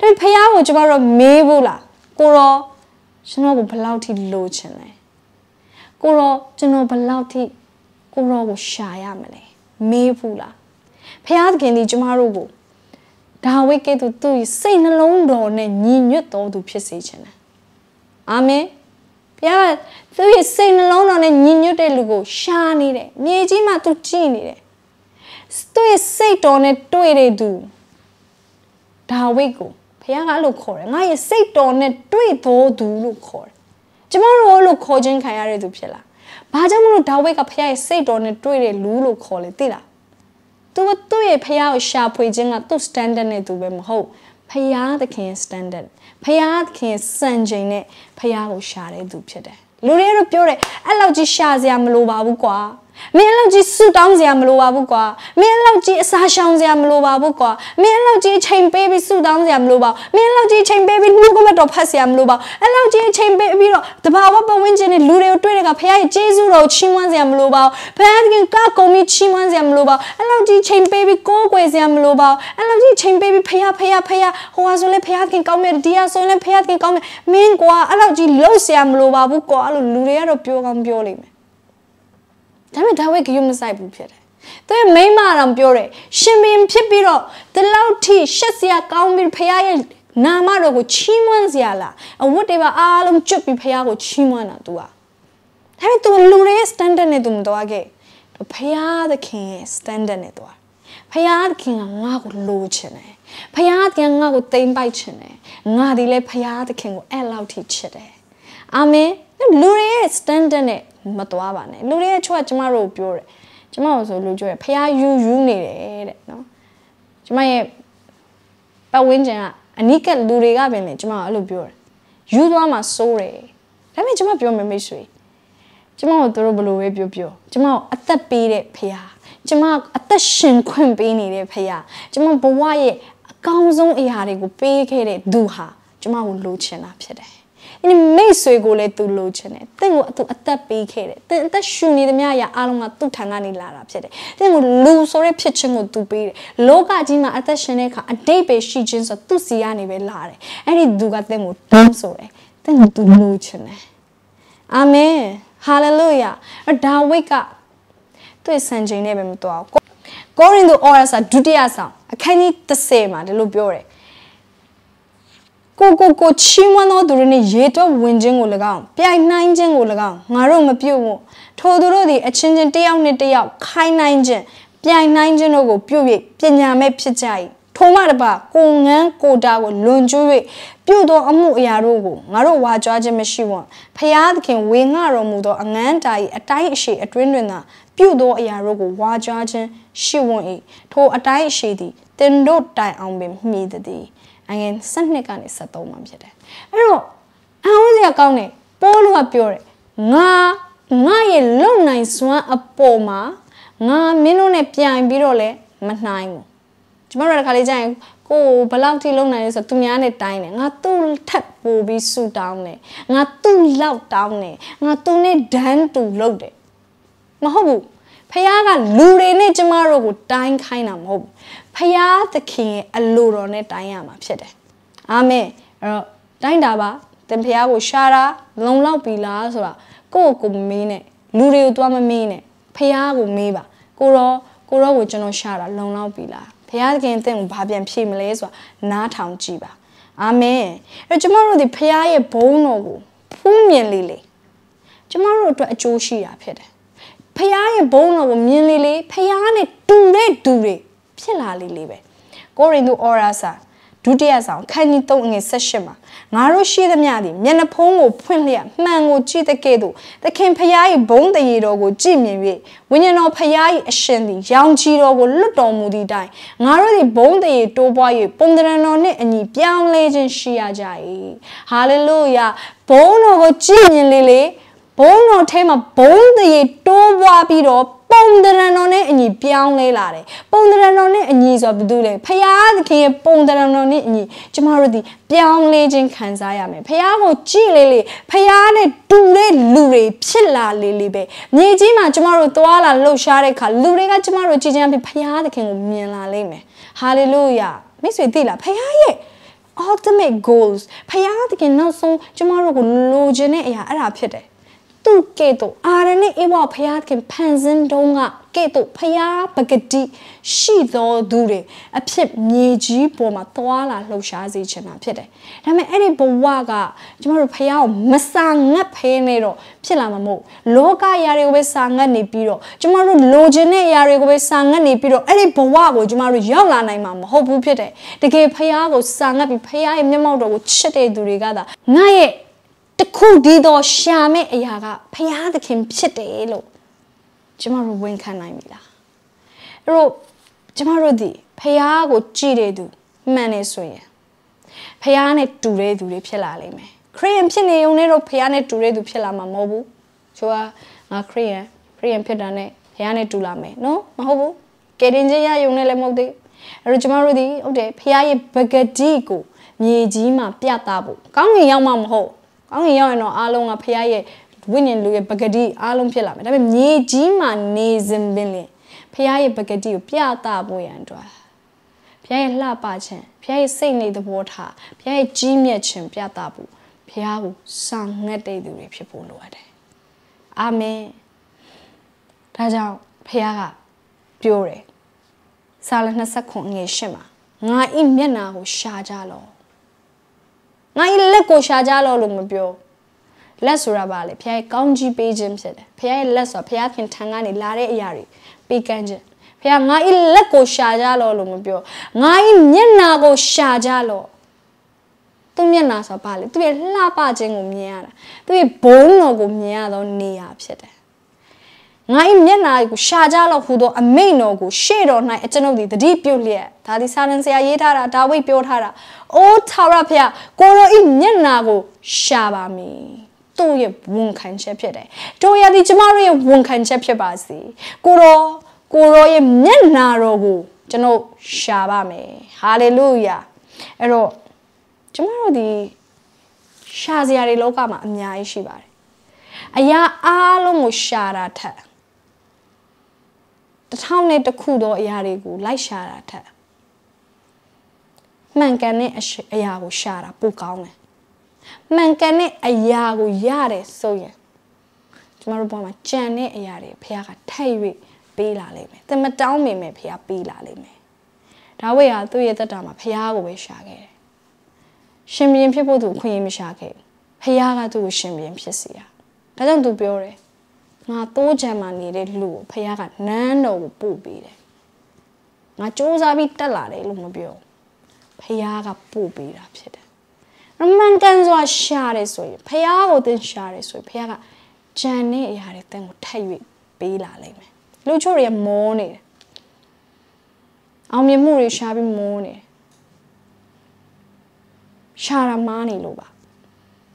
ဒါဖះကိုကျမတို့မေးဘူးလားကိုရောကျွန်တော်ကိုဘယ်လောက်ထိလိုချင်လဲကိုရောကျွန်တော်ဘယ်လောက်ထိကိုရောကိုရှာရမလဲမေးဘူးလားဖះသခင်ဒီကျမတို့ကိုဒါဝိကဲ့သို့သူ့စိတ်နှလုံးတော်နဲ့ညီညွတ်တော်သူဖြစ်စေခြင်းတယ်အာမင်ဘုရားသူ့ရဲ့စိတ်နှလုံးတော်နဲ့ညီညွတ်တဲ့လူကိုရှာနေတယ်မြေကြီးမှာသူကြည့်နေတယ်သူ့ရဲ့စိတ်တော်နဲ့တွေ့တဲ့သူဒါဝိကို ဖခင်ကအဲ့လိုခေါ်တယ်ငါရဲ့စိတ်တော်နဲ့တွေ့တော်သူလို့ခေါ်တယ်ကျမတို့လို့ခေါ်ခြင်းခံရတဲ့သူဖြစ်လားဘာကြောင့်မလို့ဒါဝိတ်ကဖခင်ရဲ့စိတ်တော်နဲ့တွေ့တဲ့လူလို့ခေါ်လဲသိလားသူကသူ့ရဲ့ဖခင်ကိုရှာဖွေခြင်းကသူ့ standard နဲ့သူပဲမဟုတ်ဖခင်သခင်ရဲ့ standard ဖခင်သခင်စံချိန်နဲ့ဖခင်ကိုရှာတဲ့သူဖြစ်တယ်လူတွေကတော့ပြောတယ်အဲ့လောက်ကြီးရှာစရာမလိုပါဘူးကွာ မင်းလောက်ကြီးဆူတောင်းစရာမလိုပါဘူးကွာမင်းလောက်ကြီးအစာရှောင်စရာမလိုပါဘူးကွာမင်းလောက်ကြီးချိန်ပေးပြီးဆူတောင်းစရာမလိုပါဘူးမင်းလောက်ကြီးချိန်ပေးပြီးနှုတ်ကမတော်ဖတ်စရာမလိုပါဘူးအဲ့လောက်ကြီးချိန်ပေးပြီးတော့တဘာဝပတ်ဝန်းကျင်နဲ့လူတွေကိုတွေ့တဲ့ကဖခင်ရဲ့ကျေးဇူးတော်ချီးမွမ်းစရာမလိုပါဘူးဖခင်ကကုံပြီးချီးမွမ်းစရာမလိုပါဘူးအဲ့လောက်ကြီးချိန်ပေးပြီးကိုးကွယ်စရာမလိုပါဘူးအဲ့လောက်ကြီးချိန်ပေးပြီးဖခင်ဖခင်ဖခင်ဟိုဟာဆိုလဲဖခင်ကောင်းမြတ်ဒီဟာဆိုလဲဖခင်ကောင်းမြတ်မင်းကွာအဲ့လောက်ကြီးလှုပ်စရာမလိုပါဘူးကွာအဲ့လိုလူတွေကတော့ပြောကောင်းပြောလိမ့်မယ် ဒါပေမဲ့ဒါဝိတ်ဂယုမဆိုင်ဘူးဖြစ်တယ်သူရဲ့မိမတော်ပြောတယ်ရှင်မင်းဖြစ်ပြီးတော့ဒီလောက်ထိရှက်စရာကောင်းပြီးဖခင်ရဲ့နာမတော်ကိုချီးမွမ်းစရာလားအဝတ်တွေပါအားလုံးကျွတ်ပြီးဖခင်ကိုချီးမွမ်းတာ तू อ่ะဒါပေမဲ့ तू လူတွေရဲ့ standard နဲ့ तू မတော်ခဲ့ဖခင်သခင်ရဲ့ standard နဲ့တော်ဖယားခင်ကငါ့ကိုလိုချင်တယ်။ဖယားခင်ကငါ့ကိုတိမ်ပိုက်ချင်တယ်။ငါဒီလေဖယားခင်ကိုအဲ့လောက်ထိချစ်တယ်။အာမင်။လူတွေရဲ့ standard နဲ့ မသွားပါနဲ့လူတွေရဲ့ချွတ်ကျမတို့ပြောတယ်ကျမတို့ဆိုလူပြောရဖះယူယူနေတယ်တဲ့နော်ကျမရဲ့ပတ်ဝန်းကျင်ကအနိကလူတွေကပင်လေကျမကအဲ့လိုပြောတယ်ယူသွားမှစိုးတယ်ဒါပေမဲ့ကျမပြောမယ်မိတ်ဆွေကျမတို့တို့ဘလို့ပဲပြောပြောကျမအသက်ပေးတဲ့ဖះကျမအသက်ရှင်ခွင့်ပေးနေတဲ့ဖះကျမဘဝရဲ့အကောင်းဆုံးအရာတွေကိုပေးခဲ့တဲ့သူဟာကျမကိုလိုချင်တာဖြစ်တယ်။ ဒီမိတ်ဆွေကိုလည်းသူလိုချင်တယ်။တင့်ကိုသူအသက်ပေးခဲ့တယ်။တင့်အသက်ရှူနေသမျှအရာအားလုံးကသူ့ထံကနေလာတာဖြစ်တယ်။တင့်ကိုလူဆိုတဲ့ဖြစ်ခြင်းကိုသူပေးတယ်။လောကကြီးမှာအသက်ရှင်တဲ့အခါအတိတ်ပဲရှိခြင်းဆိုသူ့စီကနေပဲလာတယ်။အဲ့ဒီသူကတင့်ကိုတောင်းဆိုတယ်။တင့်ကိုသူလိုချင်တယ်။အာမင်။ဟာလေလုယာ။ဒါဝိတ်ကသူ့စံချိန်နဲ့ပဲမတော်ဘူး။ကိုရင်သူအော်ရစာဒုတိယဆောင်အခန်းကြီး30မှာဒီလိုပြောတယ် ကိုကိုကိုချီးမွမ်းသောသူတွေနှင့်ရေတွက်ဝင်ခြင်းကို၎င်းပြိုင်နှိုင်းခြင်းကို၎င်းငါတို့မပြုတ်ဘူးထိုသူတို့သည်အချင်းချင်းတယောက်နှင့်တယောက်ခိုင်းနှိုင်းခြင်းပြိုင်နှိုင်းခြင်းတို့ကိုပြုတ်၍ပညာမဲ့ဖြစ်ကြ၏ထိုမှတပါကိုငန်းကိုတာကိုလွန်ကျူး၍ပြုသောအမှုအရာတို့ကိုငါတို့ဝါကြွားခြင်းမရှိဝံဖျားသခင်ဝေငှတော်မူသောအငန်းတာ၏အတိုင်းအရှိအတွင်းတွင်သာပြုသောအရာတို့ကိုဝါကြွားခြင်းရှိဝံ၏ထိုအတိုင်းအရှိသည်တင်တို့တိုင်အောင်ပင်မှီသည် အငယ်၁၂ကနေ73မှာဖြစ်တယ်အဲ့တော့အဟောစရာကောင်းတယ်ပိုးလို့ကပြောတယ်ငါငါရဲ့လုံနိုင်စွမ်းအပေါ်မှာငါမင်းတို့နဲ့ပြိုင်ပြီးတော့လဲမနိုင်ဘူးကျမတို့တစ်ခါလေးကြာရင်ကိုဘလောက်ထိလုံနိုင်လဲဆိုသူများနဲ့တိုင်းတယ်ငါသူ့ထက်ပိုပြီးဆူတောင်းတယ်ငါသူ့လောက်တောင်းတယ်ငါသူ့နဲ့ဒန်းတူလုပ်တယ်မဟုတ်ဘူးဖះကလူတွေနဲ့ကျမတို့ကိုတိုင်းခိုင်းတာမဟုတ်ဘူး ဖះသခင်ရဲ့အလိုတော်နဲ့တိုင်းရမှာဖြစ်တယ်အာမင်အဲ့တော့တိုင်းတာပါသင်ဖះကိုရှာတာလုံလောက်ပြီလားဆိုတာကိုယ့်ကိုမမေးနဲ့လူတွေကိုသွားမမေးနဲ့ဖះကိုမေးပါကိုရောကိုရောကိုကျွန်တော်ရှာတာလုံလောက်ပြီလားဘုရားသခင်အသင်ကိုဘာပြန်ဖြည့်မလဲဆိုတာနားထောင်ကြည့်ပါအာမင်အဲကျမတို့ဒီဘုရားရဲ့ဘုန်းတော်ကိုဖူးမြင်လေးလေးကျမတို့အတွက်အကျိုးရှိတာဖြစ်တယ်ဖះရဲ့ဘုန်းတော်ကိုမြင်လေလေဖះနဲ့တူတဲ့ဒူတွေ ဖြစ်လာလေလေပဲကိုရိန္သုဩရာစာဒုတိယဆောင်ခန်းကြီး3ငွေ18မှာငါတို့ရှိသမျှသည်မျက်နှာဖုံးကိုဖွင့်လျက်မှန်ကိုကြည့်တဲ့ကဲ့သို့သခင်ဖျား၏ဘုံတရေတော်ကိုကြည့်မြင်၍ဝိညာဉ်တော်ဖျား၏အရှင်သည်ရောင်ချီတော်ကိုလွတ်တော်မူသည့်တိုင်ငါတို့သည်ဘုံတရေတိုးပွား၍ပုံတရံတော်နှင့်အညီပြောင်းလဲခြင်းရှိရကြ၏ဟာလေလုယာဘုံတော်ကိုကြည့်မြင်လေလေ ဘုံတော်ထဲမှာဘုံတရေတိုးပွားပြီးတော့ပုံတရံတော်နဲ့အညီပြောင်းလဲလာတယ်ပုံတရံတော်နဲ့အညီဆိုတော့ဘာလို့လဲဖရာသခင်ရဲ့ပုံတရံတော်နဲ့အညီကျမတို့ဒီပြောင်းလဲခြင်းခံစားရမယ်ဖရာကိုကြည့်လေလေဖရာနဲ့တူတဲ့လူတွေဖြစ်လာလေလေပဲမြေကြီးမှာကျမတို့သွားလာလှုပ်ရှားတဲ့အခါလူတွေကကျမတို့ကြည်ချင်းပြီးဖရာသခင်ကိုမြင်လာလိမ့်မယ်ဟာလေလုယာမိတ်ဆွေသိလားဖရာရဲ့ ultimate goals ဖရာသခင်နောက်ဆုံးကျမတို့ကိုလိုချင်တဲ့အရာအဲ့ဒါဖြစ်တယ် သူ့ကဲ့သို့အာရနဲ့အေဝဖယားခင်ဖန်ဆင်းတုံးကကဲ့သို့ဖယားပဂတိရှိသောသူတွေအဖြစ်မြေကြီးပေါ်မှာသွာလာလှုပ်ရှားစေချင်တာဖြစ်တယ်။ဒါပေမဲ့အဲ့ဒီဘဝကကျမတို့ဖယားကိုမစာငတ်ဖဲနေတော့ဖြစ်လာမှာမဟုတ်လောကအရာတွေကိုပဲစာငတ်နေပြီးတော့ကျမတို့လိုချင်တဲ့အရာတွေကိုပဲစာငတ်နေပြီးတော့အဲ့ဒီဘဝကိုကျမတို့ရောက်လာနိုင်မှာမဟုတ်ဘူးဖြစ်တယ်။တကယ်ဖယားကိုစာငတ်ပြီးဖယားရဲ့မျက်မှောက်တော်ကိုချစ်တဲ့သူတွေကသာငါရဲ့ တခုဒီတော့ရှာမဲ့အရာကဖရာသခင်ဖြစ်တယ်လို့ကျမတို့ဝန်ခံနိုင်ပြီလားအဲ့တော့ကျမတို့ဒီဖရာကိုကြည်တဲ့သူမှန်နေဆိုရင်ဖရာနဲ့တူတဲ့သူတွေဖြစ်လာလိမ့်မယ်ခရိယန်ဖြစ်နေုံနဲ့တော့ဖရာနဲ့တူတဲ့သူဖြစ်လာမှာမဟုတ်ဘူးချိုးကငါခရိယန်ခရိယန်ဖြစ်တာနဲ့ဖရာနဲ့တူလာမယ်နော်မဟုတ်ဘူးကယ်တင်ခြင်းရယုံနဲ့လည်းမဟုတ်သေးအဲ့တော့ကျမတို့ဒီဟုတ်တယ်ဖရာရဲ့ဘဂတိကိုမြေကြီးမှာပြသဖို့ကောင်းငင်ရောက်မှမဟုတ် ကောင်းကင်ရောက်ရင်တော့အားလုံးကဖခင်ရဲ့ဝိညာဉ်လူရဲ့ပဂတိအားလုံးဖြစ်လာမယ်ဒါပေမဲ့မြေကြီးမှာနေစဉ်ပင်လင်ဖခင်ရဲ့ပဂတိကိုပြသဖို့ရန်အတွက်ဖခင်ရဲ့လှပခြင်းဖခင်ရဲ့စိတ်နေသဘောထားဖခင်ရဲ့ကြီးမြတ်ခြင်းပြသဖို့ဖခင်ကိုစာငတ်တဲ့သူတွေဖြစ်ဖို့လိုအပ်တယ်အာမင်ဒါကြောင့်ဖခင်ကပြောတယ်စာလ29ငွေ8မှာငါဤမျက်နာကိုရှာကြလော ငါဤလက်ကိုရှာကြလို့လို့မပြောလက်ဆိုတာပါလေဖခင်ကောင်းကြီးပေးခြင်းဖြစ်တယ်ဖခင်ရဲ့လက်ဆိုတာဖခင်ထံကနေလာတဲ့အရာတွေပေးကမ်းခြင်းဖခင်ငါဤလက်ကိုရှာကြလို့လို့မပြောငါဤမျက်နာကိုရှာကြလို့သူမျက်နာဆိုပါလေသူရဲ့လှပခြင်းကိုမြင်ရတာသူရဲ့ဘုန်းတော်ကိုမြင်ရသောနေရာဖြစ်တယ် ငါ၏မျက်နာကိုရှာကြလောက်ဟူသောအမိန်တော်ကိုရှေ့တော်၌အကျွန်ုပ်သည်တတိပြုတ်လျက်ဒါဒီစာရန်ဆရာရေးထားတာဒါဝိတ်ပြောထားတာအိုးထာဝရဖျားကိုရောဤမျက်နာကိုရှာပါမည်သူ့ရဲ့ဝန်ခံချက်ဖြစ်တယ်တို့ရသည်ကျမတို့ရဲ့ဝန်ခံချက်ဖြစ်ပါစေကိုရောကိုရောရဲ့မျက်နာတော်ကိုကျွန်တော်ရှာပါမယ်ဟာလေလုယာအဲ့တော့ကျမတို့ဒီရှာစရာတွေလောကမှာအများကြီးရှိပါတယ်အရာအားလုံးကိုရှာတာထက် တစ်ထောင်နဲ့တစ်ခုသောအရာတွေကိုလိုက်ရှာတာထက်မှန်ကန်တဲ့အရာကိုရှာတာပိုကောင်းတယ်မှန်ကန်တဲ့အရာကိုရတယ်ဆိုရင်ကျမတို့ဘဝမှာကြံတဲ့အရာတွေဖခင်ကထိုက်၍ပေးလာလိမ့်မယ်။တမတောင်းမိမယ်ဖခင်ပေးလာလိမ့်မယ်။ဒါဝိဟာသူ့ရဲ့တက်တာမှာဖခင်ကိုပဲရှာခဲ့တယ်။ရှင်ဘရင်ဖြစ်ဖို့သူခွင့်ရမရှာခဲ့ဘူး။ဖခင်ကသူ့ကိုရှင်ဘရင်ဖြစ်စီရ။ဒါကြောင့်သူပြောတယ် ငါတိုးချမ်းမှနေတဲ့လူကိုဖခင်ကနန်းတော်ကိုပို့ပေးတယ်။ငါစူးစမ်းပြီးတက်လာတယ်လို့မပြောဘူးဖခင်ကပို့ပေးတာဖြစ်တယ်အမှန်ကန်စွာရှာတယ်ဆိုရင်ဖခင်ကိုသင်ရှာတယ်ဆိုရင်ဖခင်ကကြံတဲ့အရာတွေသင်ကိုထပ်၍ပေးလာလိမ့်မယ်လူချို့တွေကမောနေတယ်အောင်မြင်မှုတွေရှာပြီးမောနေတယ်ရှာရမားနေလို့ပါ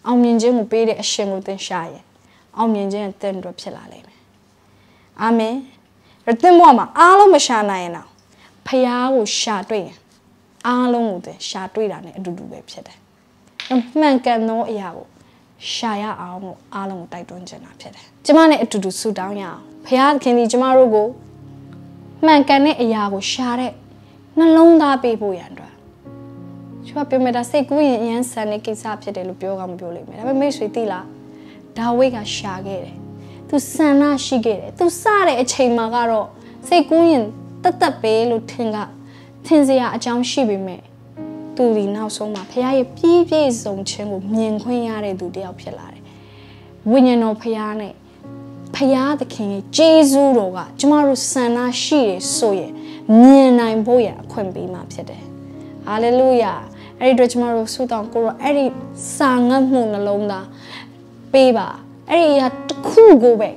အောင်မြင်ခြင်းကိုပေးတဲ့အရှင်ကိုသင်ရှာရင် အောင်မြင်ခြင်းသင်တို့ဖြစ်လာလိမ့်မယ်အာမင်ရသင်ဘဝမှာအားလုံးမရှာနိုင်ရင်တော့ဖះကိုရှာတွေ့ရင်အားလုံးကိုသင်ရှာတွေ့တာ ਨੇ အတူတူပဲဖြစ်တယ်မှန်ကန်သောအရာကိုရှာရအောင်လို့အားလုံးကိုတိုက်တွန်းချင်တာဖြစ်တယ်ကျမနဲ့အတူတူဆူတောင်းရအောင်ဖះခင်ဒီကျမတို့ကိုမှန်ကန်တဲ့အရာကိုရှာတဲ့နှလုံးသားပေးဖို့ရန်အတွက်ကျမပြောမိတာစိတ်ကူးရင်အရန်ဆန်တဲ့ကိစ္စဖြစ်တယ်လို့ပြောကမပြောလိမ့်မယ်ဒါပေမဲ့မိတ်ဆွေသိလား ဒါဝိတ်ကရှာခဲ့တယ်သူဆန္ဒရှိခဲ့တယ်သူစတဲ့အချိန်မှာကတော့စိတ်ကူးရင်တတ်တတ်ပဲလို့ထင်ကထင်စရာအကြောင်းရှိပေမဲ့သူဒီနောက်ဆုံးမှာဖခင်ရဲ့ပြည့်ပြည့်စုံခြင်းကိုမြင်ခွင့်ရတဲ့သူတယောက်ဖြစ်လာတယ်ဝိညာဉ်တော်ဖခင်နဲ့ဖခင်သခင်ရဲ့ဂျေဇုတော်ကကျမတို့ဆန္ဒရှိတယ်ဆိုရင်မြင်နိုင်ဖို့ရအခွင့်ပေးမှာဖြစ်တယ်ဟာလေလုယာအဲ့ဒီတော့ကျမတို့ဆုတောင်းကိုရောအဲ့ဒီစာငတ်မှုနှလုံးသား ပေးပါအဲ့ဒီအရာတစ်ခုကိုပဲ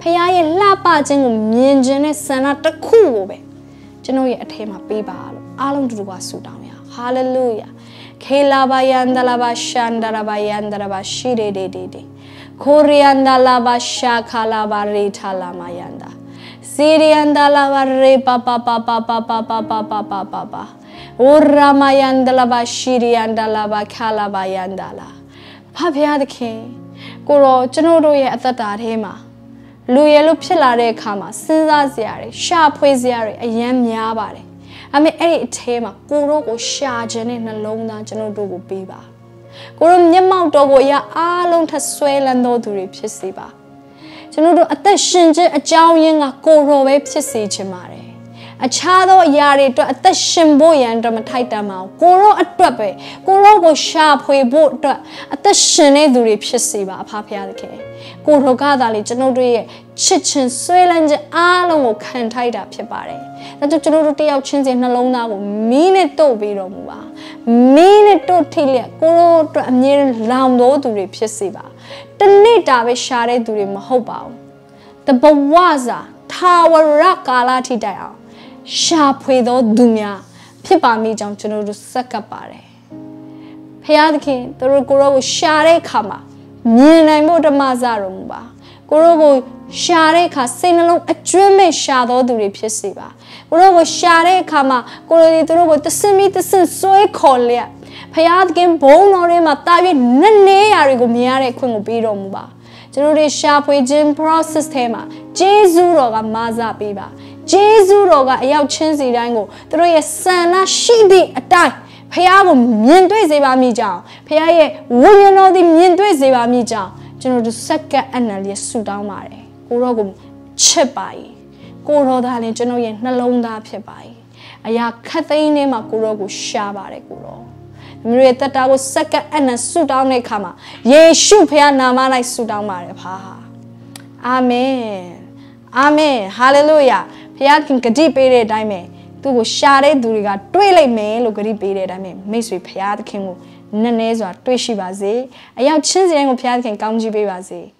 ဖခင်ရဲ့လှပခြင်းကိုမြင်ခြင်းနဲ့ဆန္ဒတစ်ခုကိုပဲကျွန်တော်ရဲ့အထဲမှာပေးပါလို့အားလုံးတူတူကဆုတောင်းရအောင်ဟာလေလုယာခေလာဘယန္ဒလာဘရှန္ဒရာဘယန္ဒရာဘရှိဒေဒေဒေဒေခိုရီယန္ဒလာဘရှာခလာဘရေထလာမယန္ဒစီရီယန္ဒလာဘရေပပပပပပပပပပပပဝရမယန္ဒလာဘရှိရီယန္ဒလာဘခလာဘယန္ဒလာဖဖရသခင် ကိုရောကျွန်တော်တို့ရဲ့အသက်တာထဲမှာလူရဲလို့ဖြစ်လာတဲ့အခါမှာစဉ်းစားစရာတွေရှာဖွေစရာတွေအယမ်းများပါတယ်။အမေအဲ့ဒီအထဲမှာကိုရောကိုရှာခြင်းနဲ့နှလုံးသားကျွန်တော်တို့ကိုပေးပါ။ကိုရောမျက်မှောက်တော်ကိုအရာအားလုံးထဆွဲလန်းတော်သူတွေဖြစ်စေပါ။ကျွန်တော်တို့အသက်ရှင်ခြင်းအကြောင်းရင်းကကိုရောပဲဖြစ်စေချင်ပါတယ် အခြားသောအရာတွေအတွက်အသက်ရှင်ဖို့ရန်အတွက်မထိုက်တန်ပါဘူးကိုရောအတွက်ပဲကိုရောကိုရှာဖွေဖို့အတွက်အသက်ရှင်နေသူတွေဖြစ်စေပါအဖဖရားသခင်ကိုရောကသာလေကျွန်တော်တို့ရဲ့ချစ်ချင်းဆွဲလန်းခြင်းအားလုံးကိုခံထိုက်တာဖြစ်ပါတယ်ဒါကြောင့်ကျွန်တော်တို့တယောက်ချင်းစီနှလုံးသားကိုမီးနဲ့တို့ပြီးတော်မူပါမီးနဲ့တို့ထိလျက်ကိုရောအတွက်အမြဲလောင်တော်သူတွေဖြစ်စေပါတနေ့တာပဲရှာတဲ့သူတွေမဟုတ်ပါဘူးတဘဝစာထာဝရကာလထိတိုင်အောင် ရှာဖွေသောသူများဖြစ်ပါမိကြောင်းကျွန်တော်တို့စက္ကပ်ပါတယ်ဖျားသခင်သူတို့ကိုရောကိုရှာတဲ့အခါမှာမြင်နိုင်ဖို့ဓမ္မစတော်မူပါကိုရောကိုရှာတဲ့အခါစိတ်နှလုံးအကျွမ်းမဲ့ရှာတော်သူတွေဖြစ်စေပါကိုရောကိုရှာတဲ့အခါမှာကိုရောဒီသူတို့ကိုတဆင်မီတဆင်ဆွဲခေါ်လျက်ဖျားသခင်ဘုံတော်ထဲမှာတာ၍နက်နေရာတွေကိုမြင်ရတဲ့အခွင့်ကိုပေးတော်မူပါကျွန်တော်တို့ရှာဖွေခြင်း process ထဲမှာဂျေဇုတော်ကမာစပေးပါ ဂျေဇုတော်ကအရောက်ချင်းစီတိုင်းကိုသူတို့ရဲ့ဆန္ဒရှိသည့်အတိုင်းဖះကိုမြင်တွေ့စေပါမိကြောင်းဖះရဲ့ဝိညာဉ်တော်သည်မြင်တွေ့စေပါမိကြောင်းကျွန်တော်တို့စက္ကန့်အနံလေးဆူတောင်းပါတယ်ကိုရောကိုချစ်ပါ၏ကိုရောသားလည်းကျွန်တော်ရဲ့နှလုံးသားဖြစ်ပါ၏အရာခတ်သိမ်းထဲမှာကိုရောကိုရှားပါတယ်ကိုရောမျိုးရဲ့တက်တာကိုစက္ကန့်အနံဆူတောင်းတဲ့အခါမှာယေရှုဖះနာမ၌ဆူတောင်းပါတယ်ဖာအာမင်အာမင်ဟာလေလုယာ ဖခင်ဂတိပေးတဲ့အတိုင်းပဲသူ့ကိုရှာတဲ့သူတွေကတွေးလိုက်မယ်လို့ဂတိပေးတဲ့အတိုင်းပဲမိတ်ဆွေဖခင်သခင်ကိုနည်းနည်းစွာတွေးရှိပါစေအရောက်ချင်းစင်ကိုဖခင်ကောင်းချီးပေးပါစေ။